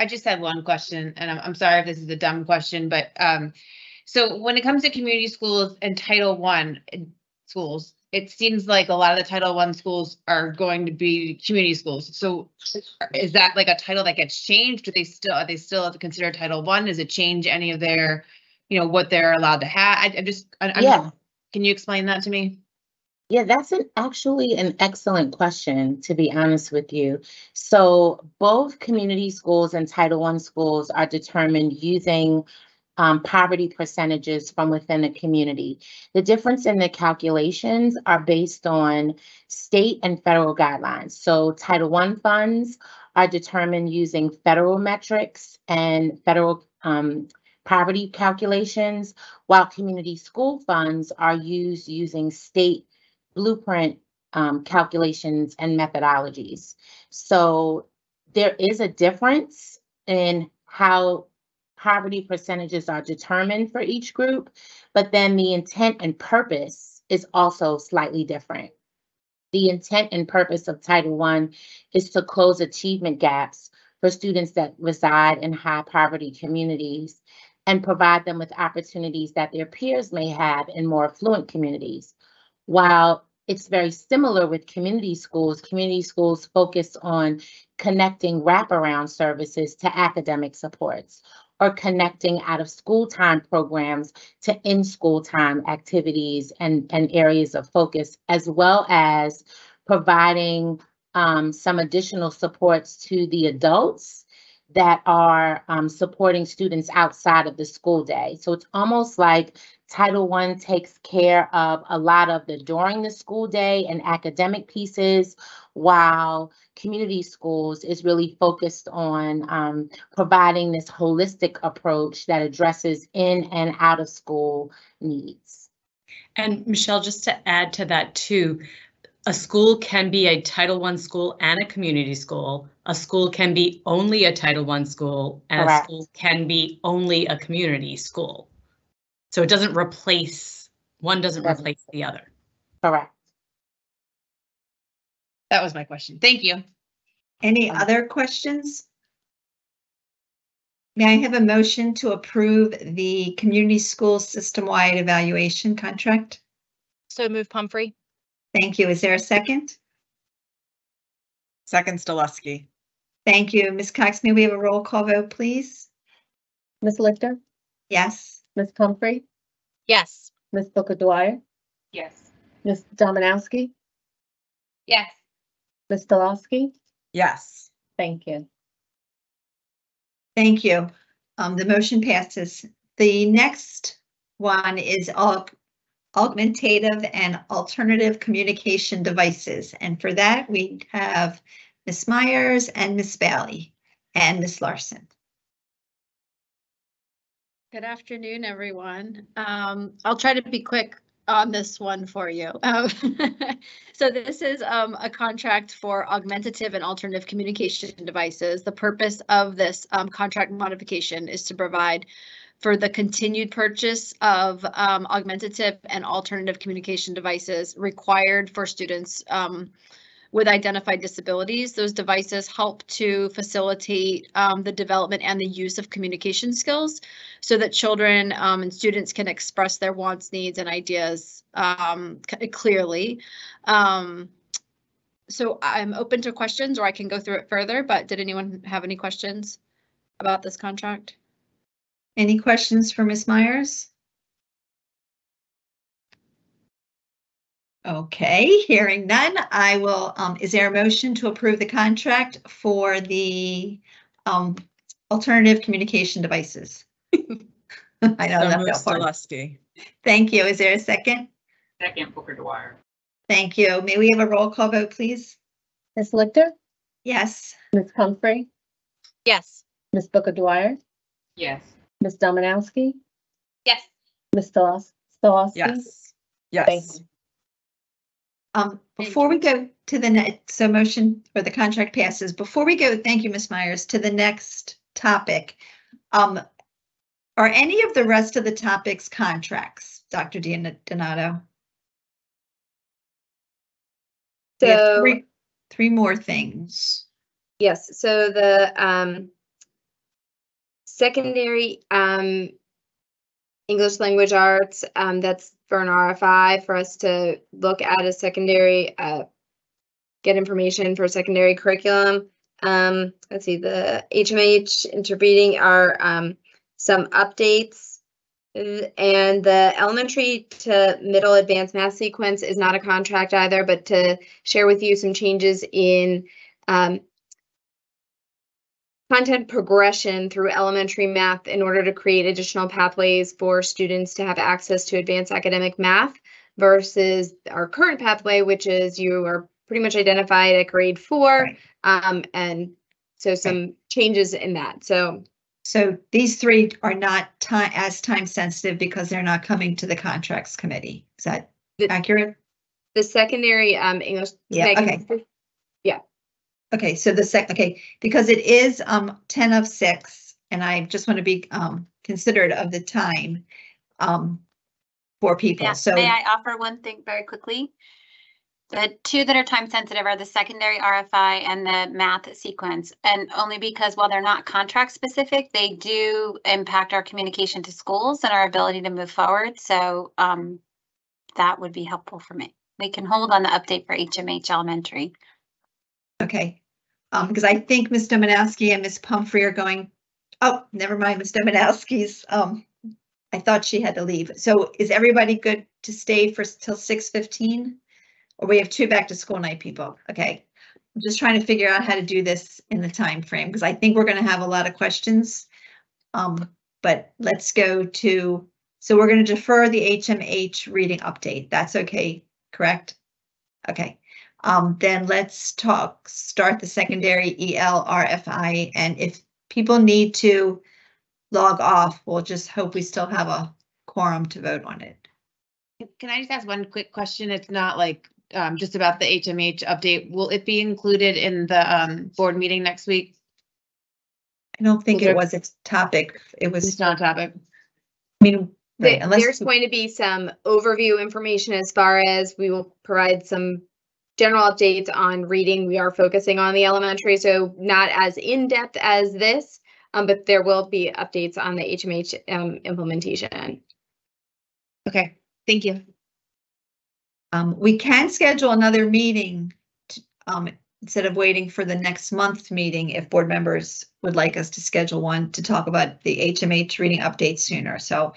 I just had one question, and I'm, I'm sorry if this is a dumb question, but, um, so when it comes to community schools and Title One in schools, it seems like a lot of the Title One schools are going to be community schools. So is that like a title that gets changed? Do they still, are they still considered Title One? Does it change any of their, you know, what they're allowed to have? I, I'm just, I- Yeah. can you explain that to me? Yeah, that's an actually an excellent question, to be honest with you. So both community schools and Title I schools are determined using um, poverty percentages from within the community. The difference in the calculations are based on state and federal guidelines. So Title I funds are determined using federal metrics and federal um, poverty calculations, while community school funds are used using state blueprint um, calculations and methodologies. So there is a difference in how poverty percentages are determined for each group, but then the intent and purpose is also slightly different. The intent and purpose of Title I is to close achievement gaps for students that reside in high poverty communities and provide them with opportunities that their peers may have in more affluent communities. While it's very similar with community schools, community schools focus on connecting wraparound services to academic supports or connecting out of school time programs to in school time activities and, and areas of focus, as well as providing um, some additional supports to the adults that are um, supporting students outside of the school day. So it's almost like Title I takes care of a lot of the during the school day and academic pieces, while community schools is really focused on um, providing this holistic approach that addresses in and out of school needs. And Michelle, just to add to that too, a school can be a Title I school and a community school. A school can be only a Title I school and a school can be only a community school. So it doesn't replace, one doesn't Doesn't. replace the other. Correct. That was my question. Thank you. Any um, other questions? May I have a motion to approve the community school system-wide evaluation contract? So move Pumphrey. Thank you. Is there a second? Second, Stolarski. Thank you. Ms. Cox, may we have a roll call vote, please? Ms. Lichter, Yes. Ms. Pumphrey, Yes. Ms. Booker Dwyer, Yes. Ms. Domanowski, Yes. Ms. Dalowski. Yes. Thank you. Thank you. Um, the motion passes. The next one is aug- augmentative and alternative communication devices. And for that, we have Ms. Myers and Ms. Bailey and Ms. Larson. Good afternoon, everyone. Um, I'll try to be quick on this one for you. Um, So this is um, a contract for augmentative and alternative communication devices. The purpose of this um, contract modification is to provide for the continued purchase of um, augmentative and alternative communication devices required for students um, with identified disabilities. Those devices help to facilitate um, the development and the use of communication skills so that children um, and students can express their wants, needs, and ideas um, clearly. Um, so I'm open to questions or I can go through it further, but did anyone have any questions about this contract? Any questions for Ms. Myers? Okay, hearing none, I will, um, is there a motion to approve the contract for the, um, alternative communication devices? I know that moved, felt hard. Stileski. Thank you. Is there a second? Second, Booker Dwyer. Thank you. May we have a roll call vote, please? Ms. Lichter, Yes. Ms. Pumphrey, Yes. Ms. Booker Dwyer, Yes. Ms. Domanowski, Yes. Ms. Stiles- Stileski. Yes. Thank Yes. you. Um, before we go to the next, so motion or the contract passes, before we go, thank you, Ms. Myers, to the next topic. Um, are any of the rest of the topics contracts, Dr. Dean- Donato? We have So, three, three more things. yes, so the, um, secondary, um, English language arts, um, that's for an RFI for us to look at a secondary, uh, get information for secondary curriculum. Um, let's see, the HMH Into Reading are, um, some updates. And the elementary to middle advanced math sequence is not a contract either, but to share with you some changes in, um, content progression through elementary math in order to create additional pathways for students to have access to advanced academic math versus our current pathway, which is you are pretty much identified at grade four. Right. Um, and so some changes in that. So So these three are not time, as time sensitive because they're not coming to the contracts committee. Is that The- accurate? the secondary um, English. Yeah, okay. Okay, so the sec, okay, because it is um ten of six, and I just want to be um considerate of the time um for people, Yeah, so. may I offer one thing very quickly? The two that are time sensitive are the secondary RFI and the math sequence. And only because while they're not contract specific, they do impact our communication to schools and our ability to move forward. So um, that would be helpful for me. We can hold on the update for HMH Elementary. Okay, um, because I think Ms. Domanowski and Ms. Pumphrey are going, oh, never mind, Ms. Domanowski's, um, I thought she had to leave. So is everybody good to stay for till six fifteen? Or we have two back to school night people? Okay. I'm just trying to figure out how to do this in the time frame because I think we're gonna have a lot of questions. Um, but let's go to, so we're gonna defer the HMH reading update. That's okay, correct? Okay. Um, then let's talk, start the secondary ELRFI. And if people need to log off, we'll just hope we still have a quorum to vote on it. Can I just ask one quick question? It's not like um just about the HMH update. Will it be included in the um board meeting next week? I don't think it was a topic, it It's was, not a topic. I mean, right, There- unless, There's going to be some overview information as far as we will provide some general updates on reading. We are focusing on the elementary, so not as in-depth as this, um, but there will be updates on the HMH um, implementation. Okay, thank you. um, we can schedule another meeting. t- Um, instead of waiting for the next month's meeting, if board members would like us to schedule one to talk about the HMH reading update sooner, so.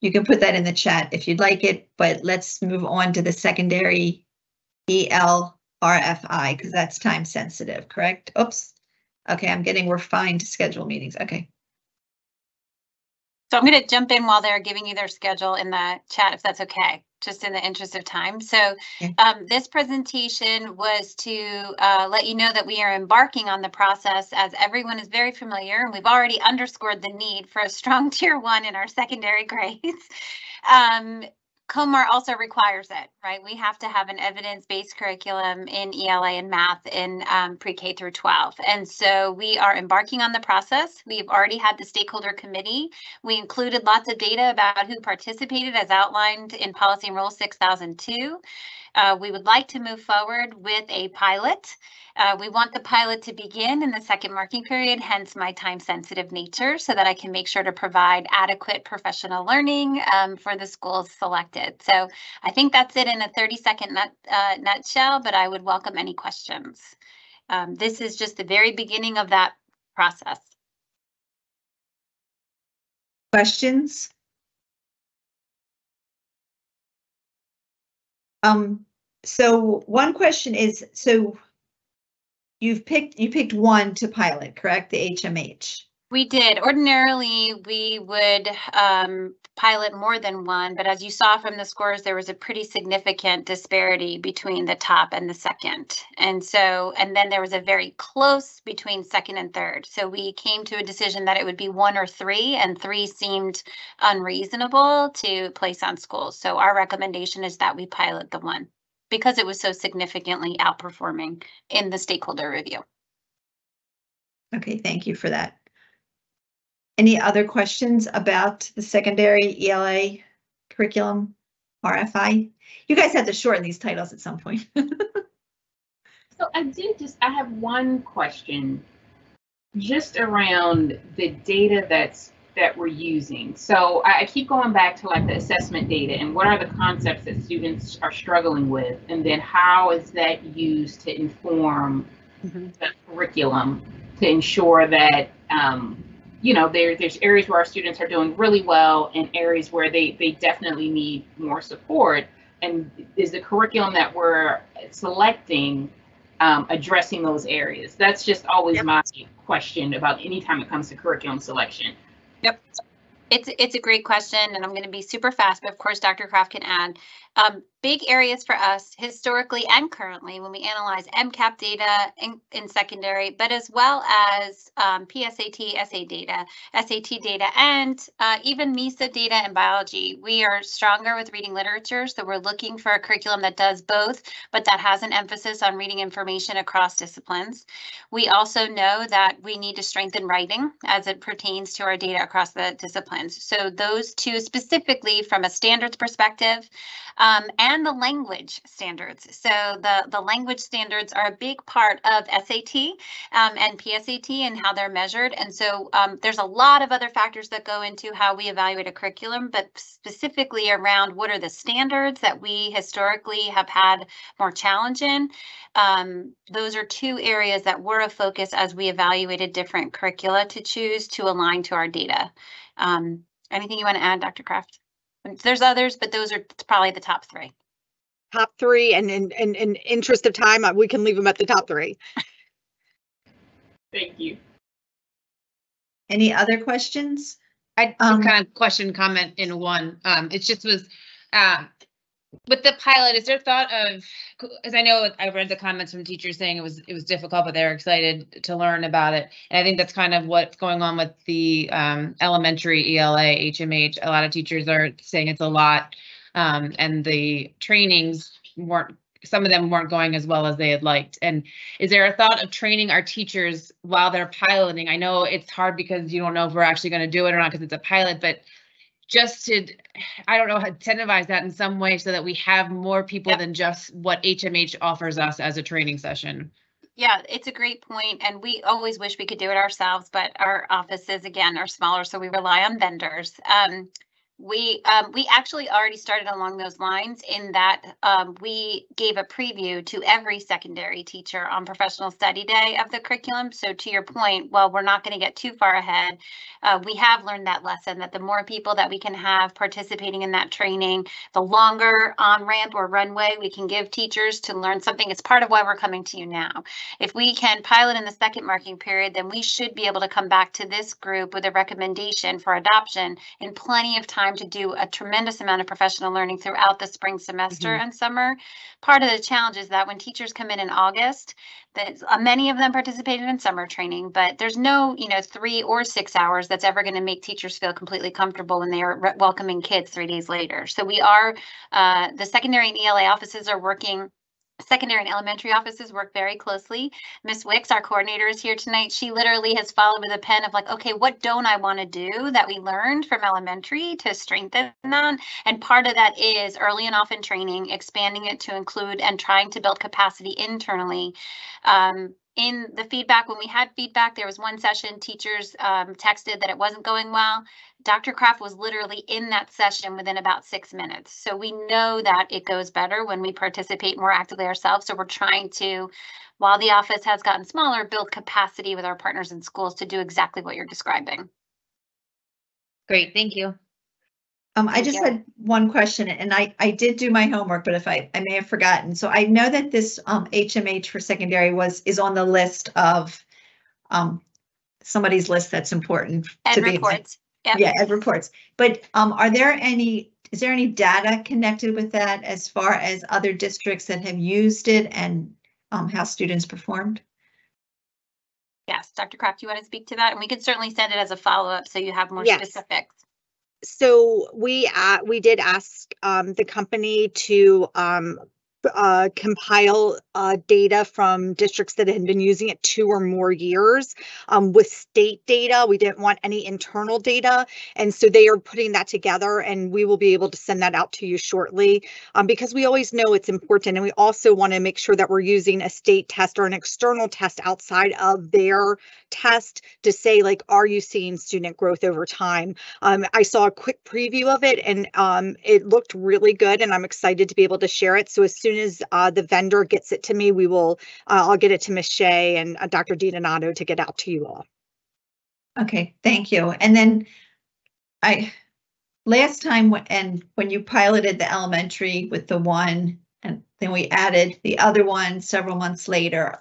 You can put that in the chat if you'd like it, but let's move on to the secondary E EL RFI, because that's time sensitive, correct? Oops. Okay, I'm getting, we're fine to schedule meetings, okay. So I'm going to jump in while they're giving you their schedule in the chat, if that's okay, just in the interest of time. So um, this presentation was to uh, let you know that we are embarking on the process as everyone is very familiar and we've already underscored the need for a strong tier one in our secondary grades. Um, COMAR also requires it, right? We have to have an evidence-based curriculum in ELA and math in um, pre-K through 12. And so we are embarking on the process. We've already had the stakeholder committee. We included lots of data about who participated as outlined in Policy and Rule 6002. Uh, we would like to move forward with a pilot. Uh, we want the pilot to begin in the second marking period, hence my time sensitive nature, so that I can make sure to provide adequate professional learning um, for the schools selected. So I think that's it in a 30 second nut, uh, nutshell, but I would welcome any questions. Um, this is just the very beginning of that process. Questions? Um, so one question is, so you've picked, you picked one to pilot, correct? The HMH. We did. Ordinarily, we would um, pilot more than one, but as you saw from the scores, there was a pretty significant disparity between the top and the second. And so, and then there was a very close between second and third. So we came to a decision that it would be one or three, and three seemed unreasonable to place on schools. So our recommendation is that we pilot the one because it was so significantly outperforming in the stakeholder review. Okay, thank you for that. Any other questions about the secondary ELA curriculum, RFI? You guys have to shorten these titles at some point. So I did just, I have one question just around the data that's, that we're using. So I, I keep going back to like the assessment data and what are the concepts that students are struggling with? And then how is that used to inform the curriculum to ensure that, um, you know, there, there's areas where our students are doing really well and areas where they, they definitely need more support. And is the curriculum that we're selecting um, addressing those areas? That's just always my question about anytime it comes to curriculum selection. Yep. It's, it's a great question and I'm going to be super fast, but of course, Dr. Kraft can add. Um, big areas for us historically and currently when we analyze MCAP data in, in secondary, but as well as um, PSAT, SA data, SAT data, and uh, even MISA data and biology. We are stronger with reading literature, so we're looking for a curriculum that does both, but that has an emphasis on reading information across disciplines. We also know that we need to strengthen writing as it pertains to our data across the disciplines. So those two specifically from a standards perspective, um, and the language standards. So the, the language standards are a big part of SAT um, and PSAT and how they're measured. And so um, there's a lot of other factors that go into how we evaluate a curriculum, but specifically around what are the standards that we historically have had more challenge in. Um, those are two areas that were a focus as we evaluated different curricula to choose to align to our data. Um, anything you want to add, Dr. Kraft? There's others, but those are probably the top three. Top three, and in, in, in interest of time, uh, we can leave them at the top three. Thank you. Any other questions? I Um, kind of question comment in one. Um, it just was, um, with the pilot, is there thought of, as I know I read the comments from teachers saying it was it was difficult, but they're excited to learn about it. And I think that's kind of what's going on with the um, elementary ELA, HMH. A lot of teachers are saying it's a lot, um, and the trainings weren't. Some of them weren't going as well as they had liked. And is there a thought of training our teachers while they're piloting? I know it's hard because you don't know if we're actually going to do it or not because it's a pilot, but just to, I don't know, how to incentivize that in some way so that we have more people Yep. than just what HMH offers us as a training session. Yeah, it's a great point, and we always wish we could do it ourselves, but our offices again are smaller, so we rely on vendors. Um, we um, we actually already started along those lines in that um, we gave a preview to every secondary teacher on professional study day of the curriculum. So to your point, while we're not going to get too far ahead, uh, we have learned that lesson that the more people that we can have participating in that training, the longer on ramp or runway we can give teachers to learn something. It's part of why we're coming to you now. If we can pilot in the second marking period, then we should be able to come back to this group with a recommendation for adoption in plenty of time to do a tremendous amount of professional learning throughout the spring semester Mhm. and summer. Part of the challenge is that when teachers come in in August, that uh, many of them participated in summer training, but there's no, you know, three or six hours that's ever going to make teachers feel completely comfortable when they are re- welcoming kids three days later. So we are, uh, the secondary and ELA offices are working secondary and elementary offices work very closely. Miss Wicks, our coordinator, is here tonight. She literally has followed with a pen of like, okay, what don't I want to do that we learned from elementary to strengthen that? And part of that is early and often training, expanding it to include and trying to build capacity internally. Um, in the feedback, when we had feedback, there was one session, teachers um, texted that it wasn't going well. Dr. Kraft was literally in that session within about six minutes. So we know that it goes better when we participate more actively ourselves. So we're trying to, while the office has gotten smaller, build capacity with our partners in schools to do exactly what you're describing. Great, thank you. Um, I just you. had one question and I, I did do my homework, but if I, I may have forgotten. So I know that this, um, HMH for secondary was, is on the list of, um, somebody's list that's important Ed to be. reports. Yep. Yeah, EdReports. But, um, are there any, is there any data connected with that as far as other districts that have used it and, um, how students performed? Yes, Dr. Kraft, you want to speak to that? And we can certainly send it as a follow-up so you have more Yes. specifics. So we, uh, we did ask, um, the company to, um, uh, compile, uh, data from districts that had been using it two or more years. Um, with state data, we didn't want any internal data. And so they are putting that together and we will be able to send that out to you shortly. Um, because we always know it's important and we also want to make sure that we're using a state test or an external test outside of their test to say like, are you seeing student growth over time? Um, I saw a quick preview of it and um, it looked really good and I'm excited to be able to share it. So as soon as uh, the vendor gets it to me, we will, uh, I'll get it to Ms. Shea and uh, Dr. DiDonato to get out to you all. Okay, thank you. And then I, last time, wh- and when you piloted the elementary with the one, and then we added the other one several months later,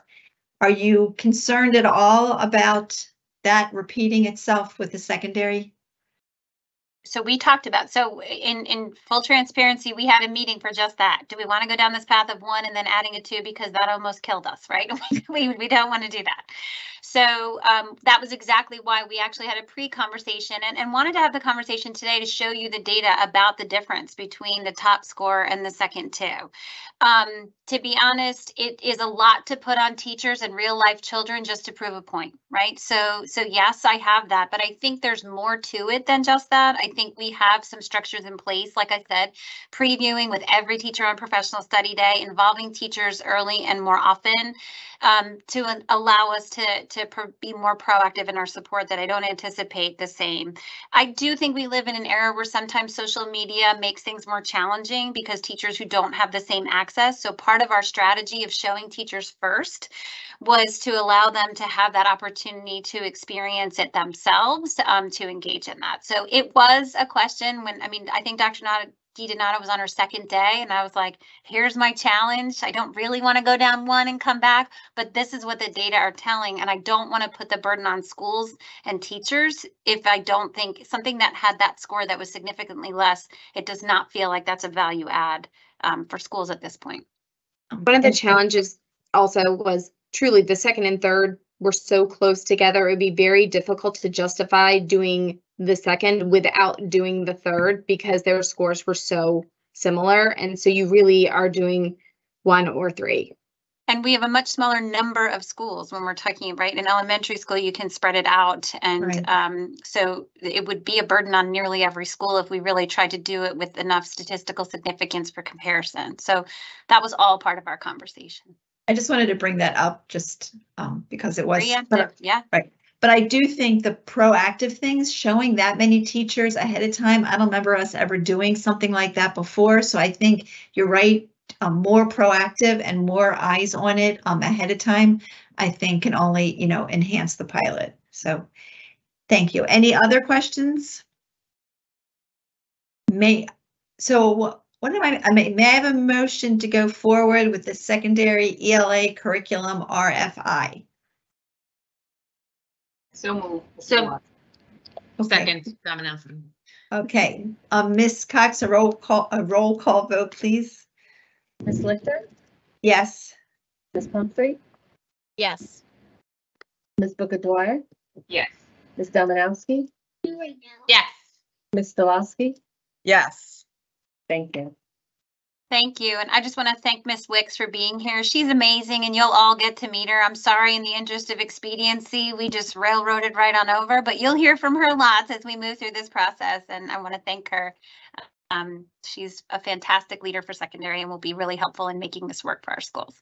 are you concerned at all about that repeating itself with the secondary? So we talked about, so in, in full transparency, we had a meeting for just that. Do we want to go down this path of one and then adding a two because that almost killed us, right? We, we don't want to do that. So um, that was exactly why we actually had a pre-conversation and, and wanted to have the conversation today to show you the data about the difference between the top score and the second two. Um, to be honest, it is a lot to put on teachers and real life children just to prove a point, right? So, so yes, I have that, but I think there's more to it than just that. I think we have some structures in place, like I said, previewing with every teacher on professional study day, involving teachers early and more often um, to allow us to, to be more proactive in our support that I don't anticipate the same. I do think we live in an era where sometimes social media makes things more challenging because teachers who don't have the same access. So part of our strategy of showing teachers first was to allow them to have that opportunity to experience it themselves, um, to engage in that. So it was a question when, I mean, I think Dr. Nada DiDonato was on her second day and I was like, here's my challenge. I don't really want to go down one and come back, but this is what the data are telling. And I don't want to put the burden on schools and teachers if I don't think something that had that score that was significantly less, it does not feel like that's a value add um, for schools at this point. One of the challenges also was truly the second and third were so close together. It would be very difficult to justify doing the second without doing the third because their scores were so similar. And so you really are doing one or three. And we have a much smaller number of schools when we're talking, right? In elementary school, you can spread it out. And Right. um, so it would be a burden on nearly every school if we really tried to do it with enough statistical significance for comparison. So that was all part of our conversation. I just wanted to bring that up just um, because it was. but- yeah. Right. But I do think the proactive things, showing that many teachers ahead of time, I don't remember us ever doing something like that before. So I think you're right, um, more proactive and more eyes on it um, ahead of time, I think can only, you know, enhance the pilot. So thank you. Any other questions? May, so what am I, I may, may I have a motion to go forward with the secondary ELA curriculum RFI? So move. So- Okay. Second, Domanowski. Okay, um, Ms. Cox, a roll call, a roll call vote, please. Ms. Lichter, Yes. Ms. Pumphrey, Yes. Ms. Booker Dwyer, Yes. Ms. Domanowski, Yes. Ms. Stolarski. Yes. Thank you. Thank you. And I just want to thank Miss Wicks for being here. She's amazing and you'll all get to meet her. I'm sorry in the interest of expediency, we just railroaded right on over, but you'll hear from her lots as we move through this process. And I want to thank her. Um, she's a fantastic leader for secondary and will be really helpful in making this work for our schools.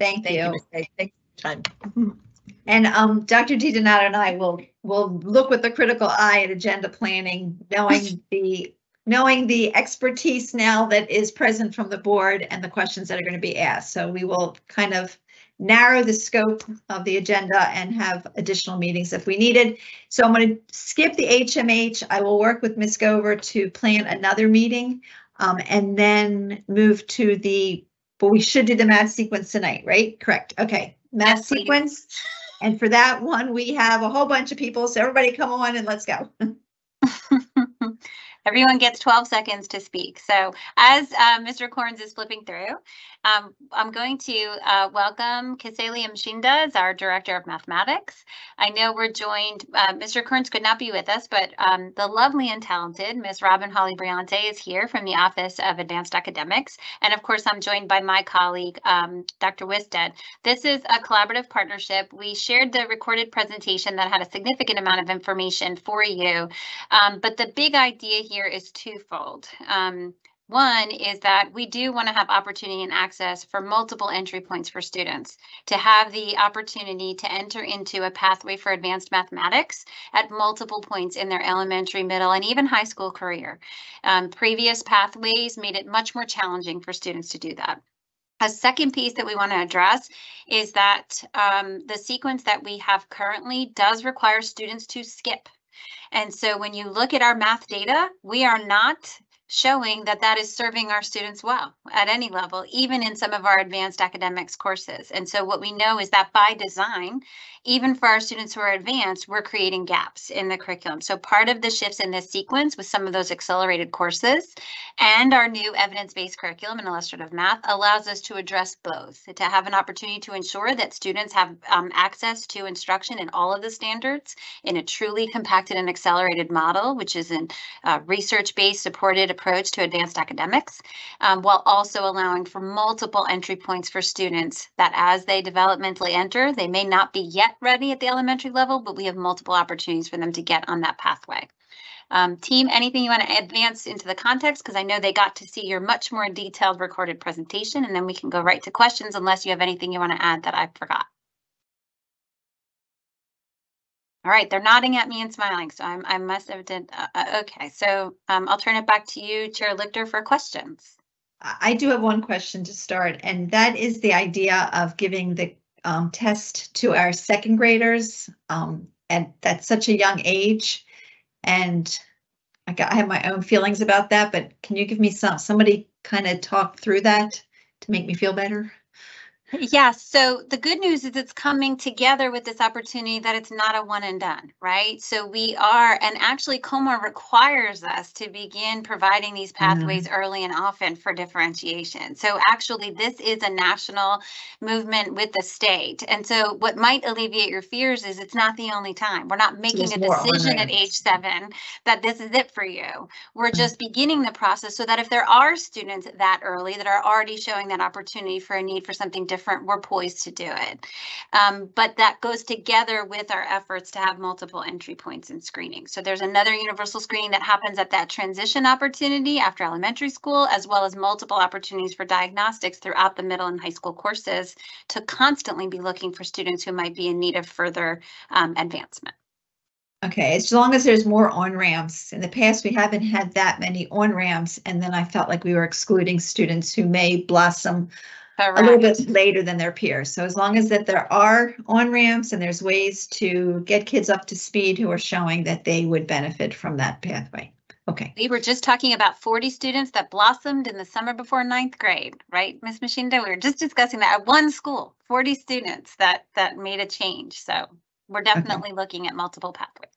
Thank Thank you. you. Ms. Thank you time. And, um, Dr. DiDonato and I will, will look with a critical eye at agenda planning, knowing the, knowing the expertise now that is present from the board and the questions that are going to be asked. So we will kind of narrow the scope of the agenda and have additional meetings if we needed. So I'm going to skip the HMH. I will work with Ms. Gover to plan another meeting um, and then move to the, but we should do the math sequence tonight, right? Correct. Okay, math Yes, sequence. And for that one, we have a whole bunch of people. So everybody come on and let's go. Everyone gets 12 seconds to speak. So as uh, Mr. Kearns is flipping through, um, I'm going to uh, welcome Kaselia Mshinda as our Director of Mathematics. I know we're joined, uh, Mr. Kearns could not be with us, but um, the lovely and talented Ms. Robin Holly Briante is here from the Office of Advanced Academics. And of course, I'm joined by my colleague, um, Dr. Wisted. This is a collaborative partnership. We shared the recorded presentation that had a significant amount of information for you. Um, but the big idea here is twofold. Um, one is that we do want to have opportunity and access for multiple entry points for students to have the opportunity to enter into a pathway for advanced mathematics at multiple points in their elementary, middle, and even high school career. Um, previous pathways made it much more challenging for students to do that. A second piece that we want to address is that um, the sequence that we have currently does require students to skip. And so when you look at our math data, we are not showing that that is serving our students well at any level, even in some of our advanced academics courses. And so what we know is that by design, even for our students who are advanced, we're creating gaps in the curriculum. So part of the shifts in this sequence with some of those accelerated courses and our new evidence-based curriculum in illustrative math allows us to address both, to have an opportunity to ensure that students have um, access to instruction in all of the standards in a truly compacted and accelerated model, which is a uh, research-based supported approach to advanced academics, um, while also allowing for multiple entry points for students that as they developmentally enter, they may not be yet ready at the elementary level, but we have multiple opportunities for them to get on that pathway. Um, team, anything you want to advance into the context? Because I know they got to see your much more detailed recorded presentation, and then we can go right to questions unless you have anything you want to add that I forgot. All right, they're nodding at me and smiling, so I'm, I must have did, uh, uh, okay, so um, I'll turn it back to you, Chair Lichter, for questions. I do have one question to start, and that is the idea of giving the um, test to our second graders um, at at such a young age. And I got, I have my own feelings about that, but can you give me some, somebody kind of talk through that to make me feel better? Yeah, so the good news is it's coming together with this opportunity that it's not a one and done, right? So we are, and actually COMAR requires us to begin providing these pathways early and often for differentiation. So actually, this is a national movement with the state. And so what might alleviate your fears is it's not the only time. We're not making a decision at age seven that this is it for you. We're Mm. just beginning the process so that if there are students that early that are already showing that opportunity for a need for something different, we're poised to do it. Um, but that goes together with our efforts to have multiple entry points in screening. So there's another universal screening that happens at that transition opportunity after elementary school, as well as multiple opportunities for diagnostics throughout the middle and high school courses to constantly be looking for students who might be in need of further um, advancement. Okay, as long as there's more on ramps. In the past, we haven't had that many on ramps, and then I felt like we were excluding students who may blossom a little bit later than their peers. So as long as that there are on ramps and there's ways to get kids up to speed who are showing that they would benefit from that pathway. Okay, We were just talking about 40 students that blossomed in the summer before ninth grade, right, Ms. Machinda? We were just discussing that at one school, 40 students that that made a change. So we're definitely looking at multiple pathways.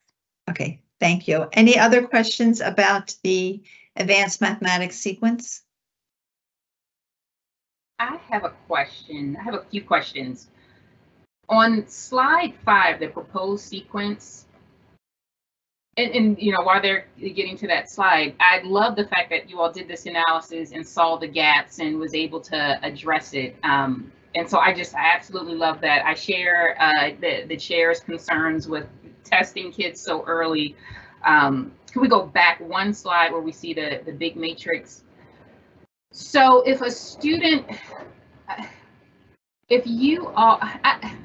okay, thank you. Any other questions about the advanced mathematics sequence? I have a question. I have a few questions. On slide five, the proposed sequence, and, and you know, while they're getting to that slide, I love the fact that you all did this analysis and saw the gaps and was able to address it. Um, and so I just, I absolutely love that. I share uh, the, the chair's concerns with testing kids so early. Um, can we go back one slide where we see the, the big matrix? So if a student, if you are, I,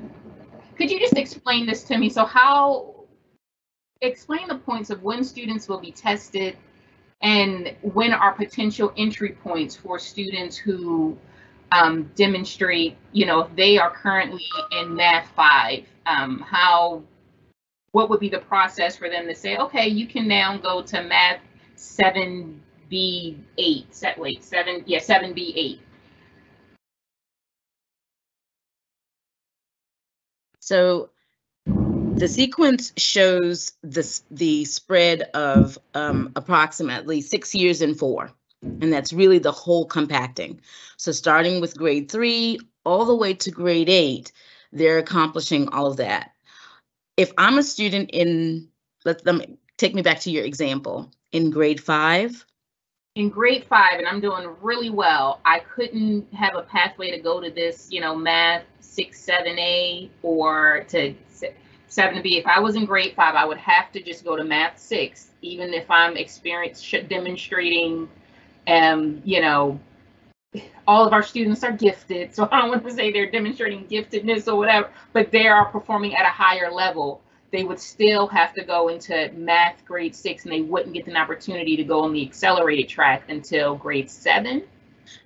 could you just explain this to me? So how, explain the points of when students will be tested and when are potential entry points for students who um, demonstrate, you know, if they are currently in math five, um, how, what would be the process for them to say, okay, you can now go to math seven B eight, set, wait, seven, yeah, seven B eight. So the sequence shows this, the spread of um, approximately six years and four. And that's really the whole compacting. So starting with grade three, all the way to grade eight, they're accomplishing all of that. If I'm a student in, let them take me back to your example, in grade five, in grade five and I'm doing really well, I couldn't have a pathway to go to this, you know, math six, seven A or to se- seven B. If I was in grade five, I would have to just go to math six, even if I'm experienced demonstrating, um, you know, all of our students are gifted. So I don't want to say they're demonstrating giftedness or whatever, but they are performing at a higher level they would still have to go into math grade six and they wouldn't get an opportunity to go on the accelerated track until grade seven.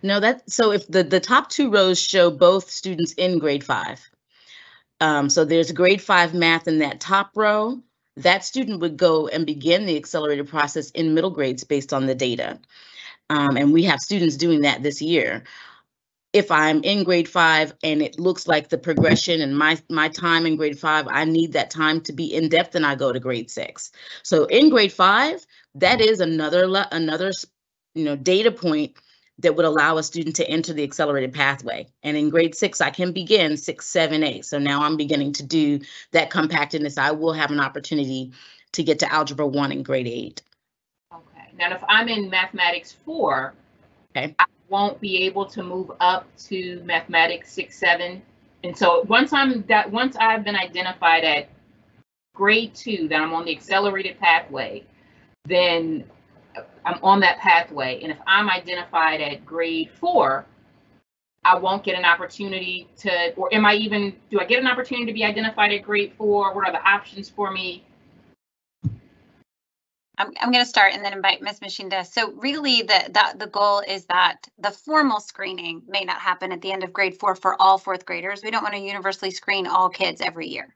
No, that so if the the top two rows show both students in grade five. Um, so there's grade five math in that top row. That student would go and begin the accelerated process in middle grades based on the data. Um, and we have students doing that this year if I'm in grade five and it looks like the progression and my my time in grade five, I need that time to be in depth, and I go to grade six. So in grade five, that is another another you know data point that would allow a student to enter the accelerated pathway. And in grade six, I can begin six, seven, eight. So now I'm beginning to do that compactedness. I will have an opportunity to get to algebra one in grade eight. Okay. Now, if I'm in mathematics four, okay. I won't be able to move up to mathematics six, seven. And so once I'm that once I've been identified at grade two that I'm on the accelerated pathway, then I'm on that pathway. And if I'm identified at grade four, I won't get an opportunity to, or am I even, do I get an opportunity to be identified at grade four? What are the options for me? I'm, I'm going to start and then invite Ms. Machinda. So really the, the, the goal is that the formal screening may not happen at the end of grade four for all fourth graders. We don't want to universally screen all kids every year.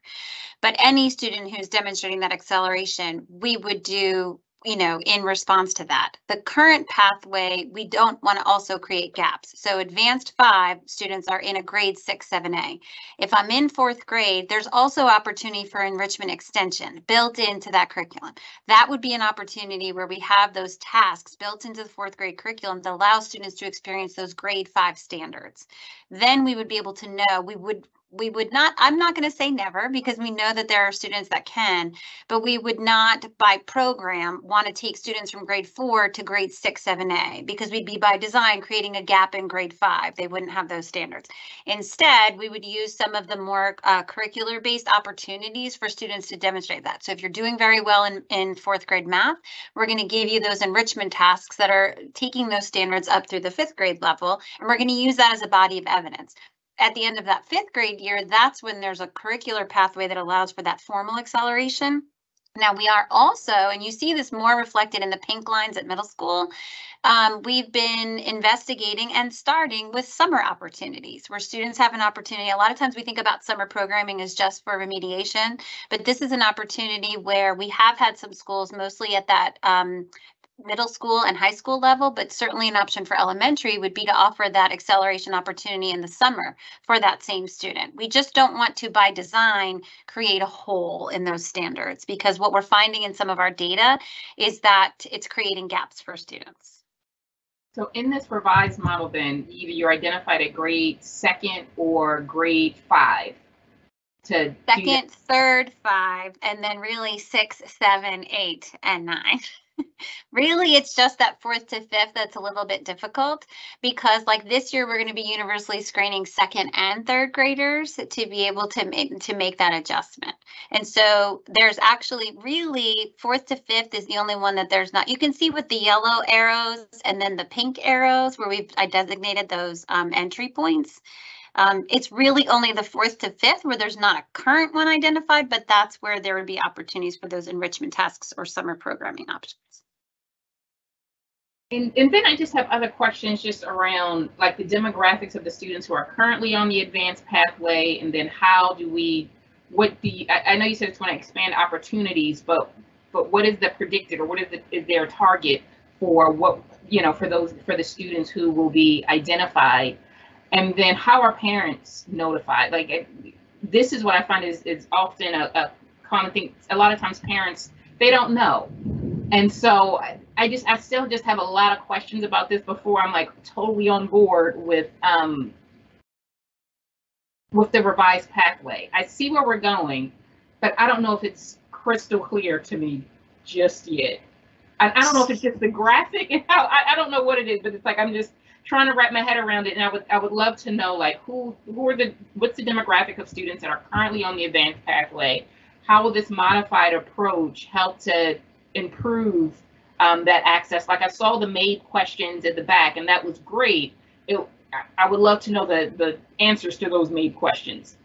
But any student who's demonstrating that acceleration, we would do you know, in response to that. The current pathway, we don't want to also create gaps. So advanced five students are in a grade six, 7A. If I'm in fourth grade, there's also opportunity for enrichment extension built into that curriculum. That would be an opportunity where we have those tasks built into the fourth grade curriculum that allow students to experience those grade five standards. Then we would be able to know, we would we would not, I'm not going to say never because we know that there are students that can, but we would not by program want to take students from grade four to grade six, 7A because we'd be by design creating a gap in grade five. They wouldn't have those standards. Instead, we would use some of the more uh, curricular based opportunities for students to demonstrate that. So if you're doing very well in, in fourth grade math, we're going to give you those enrichment tasks that are taking those standards up through the fifth grade level, and we're going to use that as a body of evidence at the end of that fifth grade year, that's when there's a curricular pathway that allows for that formal acceleration. Now we are also, and you see this more reflected in the pink lines at middle school, um, we've been investigating and starting with summer opportunities where students have an opportunity. A lot of times we think about summer programming as just for remediation, but this is an opportunity where we have had some schools, mostly at that um, middle school and high school level, but certainly an option for elementary would be to offer that acceleration opportunity in the summer for that same student. We just don't want to, by design, create a hole in those standards because what we're finding in some of our data is that it's creating gaps for students. So in this revised model, then either you're identified at grade second or grade five to second, third, five, and then really six, seven, eight, and nine. really, it's just that fourth to fifth that's a little bit difficult because like this year, we're going to be universally screening second and third graders to be able to, make, to make that adjustment. And so there's actually really fourth to fifth is the only one that there's not. You can see with the yellow arrows and then the pink arrows where we've I designated those um, entry points. Um, it's really only the fourth to fifth where there's not a current one identified, but that's where there would be opportunities for those enrichment tasks or summer programming options. And, and then I just have other questions just around like the demographics of the students who are currently on the advanced pathway, and then how do we, what the, I, I know you said it's going to expand opportunities, but but what is the predicted or what is the, is their target for what you know for those for the students who will be identified, and then how are parents notified? Like eh, this is what I find is is often a, a common thing. A lot of times parents they don't know, and so I, I just I still just have a lot of questions about this before I'm like totally on board with um with the revised pathway. I see where we're going, but I don't know if it's crystal clear to me just yet. I, I don't know if it's just the graphic and how I, I don't know what it is, but it's like I'm just trying to wrap my head around it and I would I would love to know like who who are the what's the demographic of students that are currently on the advanced pathway? How will this modified approach help to improve um, that access? Like I saw the made questions at the back and that was great. It, I would love to know the the answers to those made questions.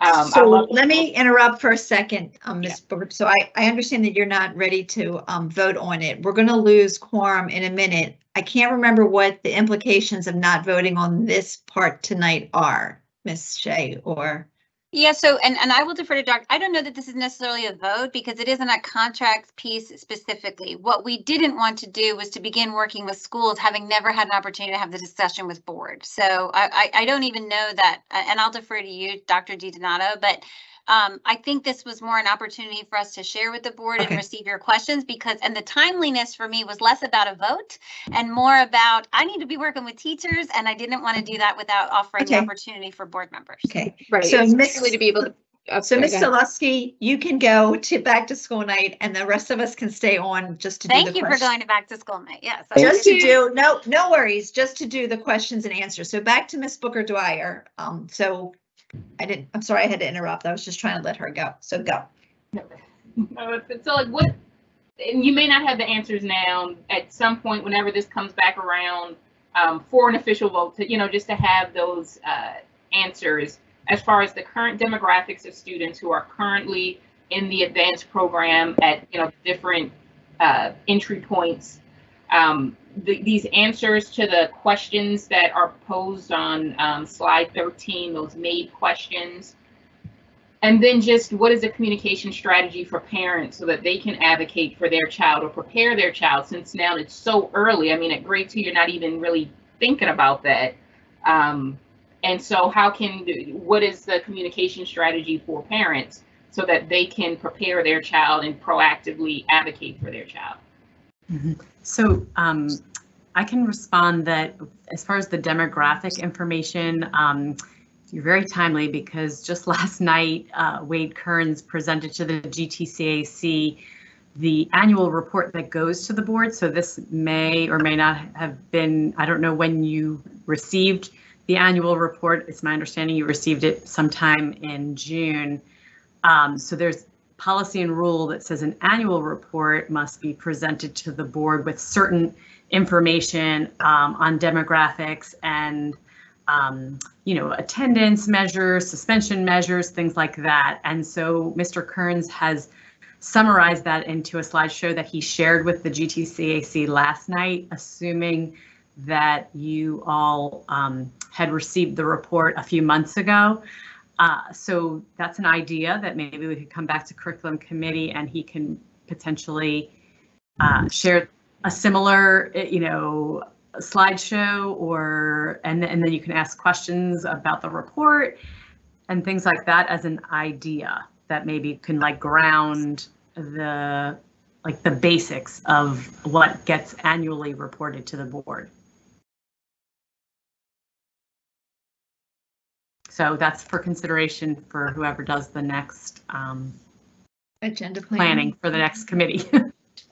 Um, So let me interrupt for a second, um, Ms. Booker. So I, I understand that you're not ready to, um, vote on it. We're gonna lose quorum in a minute. I can't remember what the implications of not voting on this part tonight are, Ms. Shea, or, Yeah, so, and, and I will defer to Doc, I don't know that this is necessarily a vote because it isn't a contract piece specifically. What we didn't want to do was to begin working with schools, having never had an opportunity to have the discussion with board. So I, I, I don't even know that, and I'll defer to you, Dr. DiDonato, but um, I think this was more an opportunity for us to share with the board and receive your questions because, and the timeliness for me was less about a vote and more about, I need to be working with teachers and I didn't want to do that without offering the opportunity for board members. okay. Right, So it's Miss- really to be able to. oh, So sorry, Ms. go ahead. Delusky, you can go to back to school night and the rest of us can stay on just to do the Thank you for going to back to school night. Yes. I Just to do, no, no worries, just to do the questions and answers. So back to Miss Booker Dwyer. Um, so I didn't, I'm sorry I had to interrupt. I was just trying to let her go. So go. So like what and you may not have the answers now at some point whenever this comes back around um, for an official vote to you know just to have those uh, answers as far as the current demographics of students who are currently in the advanced program at you know different uh, entry points um, the, these answers to the questions that are posed on um, slide 13 those made questions and then just what is a communication strategy for parents so that they can advocate for their child or prepare their child since now it's so early. I mean, at grade two, you're not even really thinking about that. Um, and so how can, what is the communication strategy for parents so that they can prepare their child and proactively advocate for their child? So um, I can respond that as far as the demographic information, um, you're very timely because just last night, uh, Wade Kearns presented to the GTCAC the annual report that goes to the board. So this may or may not have been, I don't know when you received the annual report. It's my understanding you received it sometime in June. Um, so there's policy and rule that says an annual report must be presented to the board with certain information um, on demographics and um, you know attendance measures, suspension measures, things like that. And so Mr. Kearns has summarized that into a slideshow that he shared with the GTCAC last night, assuming that you all um, had received the report a few months ago. Uh, so that's an idea that maybe we could come back to curriculum committee and he can potentially uh, share a similar, eh, you know, slideshow or, and, and then you can ask questions about the report and things like that as an idea that maybe can like ground the, like the basics of what gets annually reported to the board. So that's for consideration for whoever does the next um, Agenda planning for the next committee.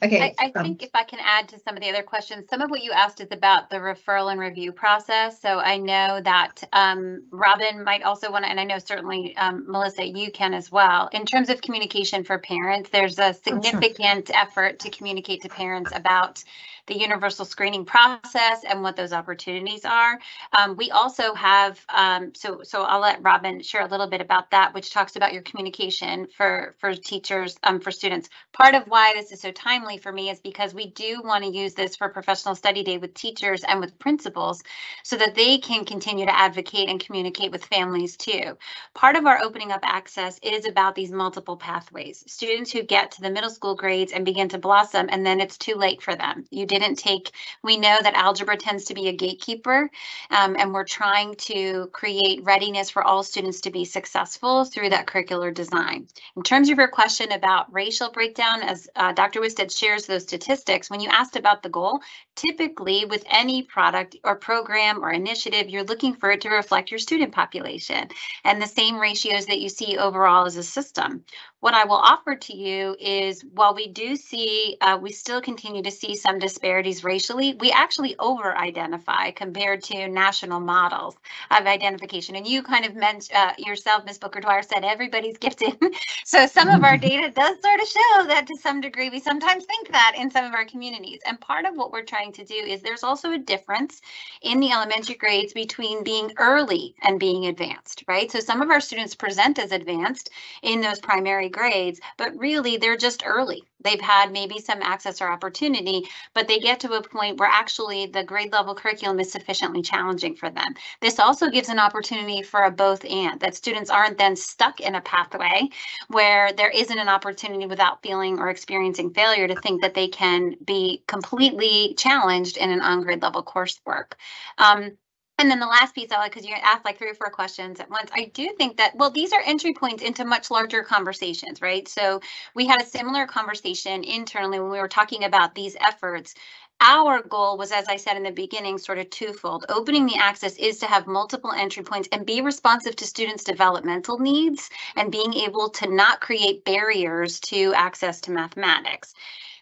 Okay. I, I um, think if I can add to some of the other questions, some of what you asked is about the referral and review process. So I know that um, Robin might also want to, and I know certainly um, Melissa, you can as well. In terms of communication for parents, there's a significant effort to communicate to parents about the universal screening process and what those opportunities are. Um, we also have, um, so so I'll let Robin share a little bit about that, which talks about your communication for for teachers, um, for students. Part of why this is so timely for me is because we do want to use this for professional study day with teachers and with principals so that they can continue to advocate and communicate with families too. Part of our opening up access is about these multiple pathways. Students who get to the middle school grades and begin to blossom and then it's too late for them. You didn't take, we know that algebra tends to be a gatekeeper um, and we're trying to create readiness for all students to be successful through that curricular design. In terms of your question about racial breakdown, as uh, Dr. Wisted shares those statistics, when you asked about the goal, typically with any product or program or initiative, you're looking for it to reflect your student population and the same ratios that you see overall as a system. What I will offer to you is while we do see, uh, we still continue to see some disparities racially, we actually over identify compared to national models of identification. And you kind of mentioned uh, yourself, Ms. Booker Dwyer said everybody's gifted. so some of our data does sort of show that to some degree, we sometimes think that in some of our communities. And part of what we're trying to do is there's also a difference in the elementary grades between being early and being advanced, right? So some of our students present as advanced in those primary grades, but really they're just early. They've had maybe some access or opportunity, but they get to a point where actually the grade level curriculum is sufficiently challenging for them. This also gives an opportunity for a both and that students aren't then stuck in a pathway where there isn't an opportunity without feeling or experiencing failure to think that they can be completely challenged in an on grade level coursework. Um, and then the last piece, like, because you asked like three or four questions at once. I do think that, well, these are entry points into much larger conversations, right? So we had a similar conversation internally when we were talking about these efforts. Our goal was, as I said in the beginning, sort of twofold. Opening the access is to have multiple entry points and be responsive to students' developmental needs and being able to not create barriers to access to mathematics.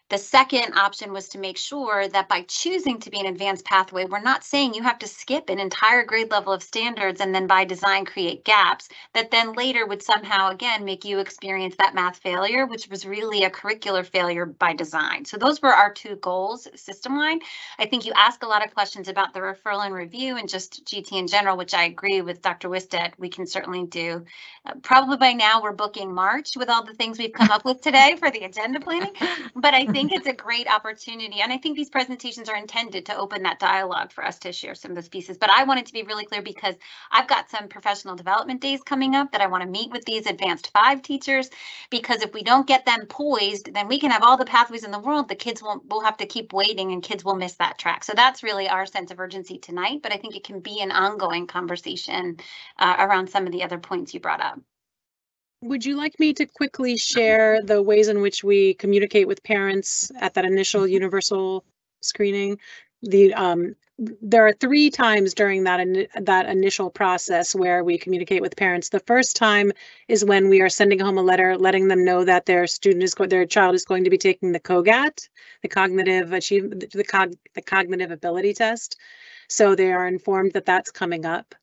The second option was to make sure that by choosing to be an advanced pathway, we're not saying you have to skip an entire grade level of standards and then by design create gaps that then later would somehow again make you experience that math failure, which was really a curricular failure by design. So those were our two goals system wide. I think you ask a lot of questions about the referral and review and just GT in general, which I agree with Dr. Wisted, we can certainly do. Uh, probably by now we're booking March with all the things we've come up with today for the agenda planning, but I think it's a great opportunity. And I think these presentations are intended to open that dialogue for us to share some of those pieces. But I wanted to be really clear because I've got some professional development days coming up that I want to meet with these advanced five teachers. Because if we don't get them poised, then we can have all the pathways in the world. The kids won't, we'll have to keep waiting and kids will miss that track. So that's really our sense of urgency tonight. But I think it can be an ongoing conversation uh, around some of the other points you brought up. Would you like me to quickly share the ways in which we communicate with parents at that initial universal screening? The um, there are three times during that in, that initial process where we communicate with parents. The first time is when we are sending home a letter letting them know that their student is their child is going to be taking the COGAT, the cognitive achievement, the cog the cognitive ability test. So they are informed that that's coming up.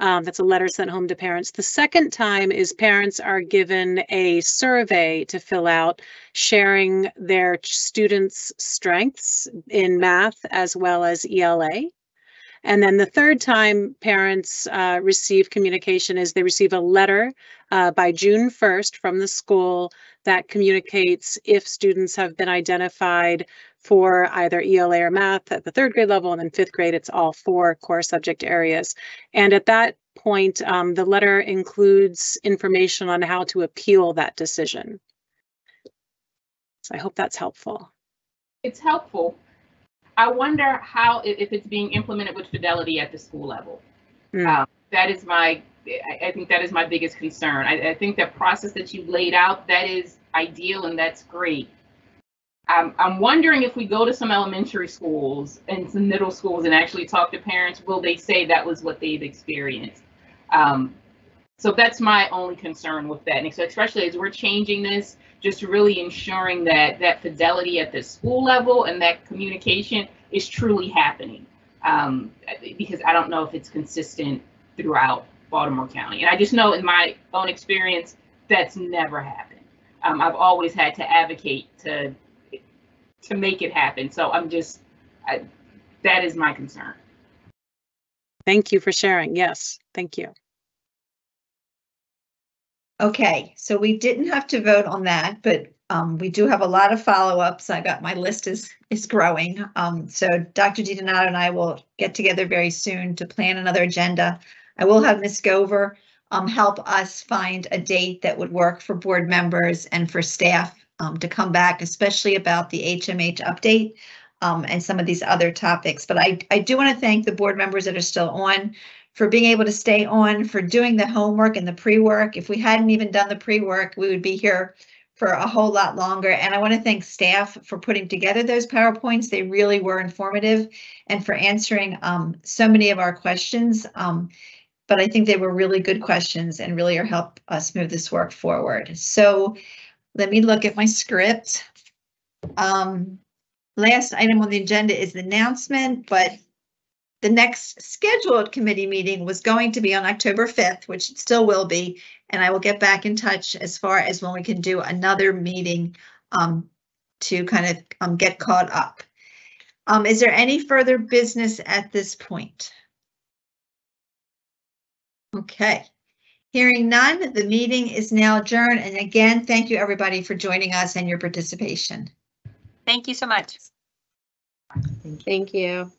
Um, that's a letter sent home to parents. The second time is parents are given a survey to fill out, sharing their students' strengths in math as well as ELA. And then the third time parents uh, receive communication is they receive a letter uh, by June 1st from the school that communicates if students have been identified for either ELA or math at the third grade level, and then fifth grade, it's all four core subject areas. And at that point, um, the letter includes information on how to appeal that decision. So I hope that's helpful. It's helpful. I wonder how, if it's being implemented with fidelity at the school level. Mm. Um, that is my, I, think that is my biggest concern. I, I think the process that you've laid out, that is ideal and that's great. I'm, I'm wondering if we go to some elementary schools and some middle schools and actually talk to parents, will they say that was what they've experienced? Um, so that's my only concern with that. And so especially as we're changing this, just really ensuring that that fidelity at the school level and that communication is truly happening. Um, because I don't know if it's consistent throughout Baltimore County. And I just know in my own experience, that's never happened. Um, I've always had to advocate to to make it happen. So I'm just, I, that is my concern. Thank you for sharing. Yes, thank you. Okay, so we didn't have to vote on that, but um, we do have a lot of follow-ups. I got, my list is, is growing. Um, so Dr. DiDonato and I will get together very soon to plan another agenda. I will have Ms. Gover, um, help us find a date that would work for board members and for staff, um, to come back, especially about the HMH update, um, and some of these other topics. But I, I do want to thank the board members that are still on for being able to stay on, for doing the homework and the pre-work. If we hadn't even done the pre-work, we would be here for a whole lot longer. And I want to thank staff for putting together those PowerPoints. They really were informative and for answering um, so many of our questions. Um, but I think they were really good questions and really are help us move this work forward. So let me look at my script. Um, last item on the agenda is the announcement, but the next scheduled committee meeting was going to be on October 5th, which it still will be, and I will get back in touch as far as when we can do another meeting um, to kind of um, get caught up. Um, is there any further business at this point? Okay, hearing none, the meeting is now adjourned. And again, thank you everybody for joining us and your participation. Thank you so much. Thank you.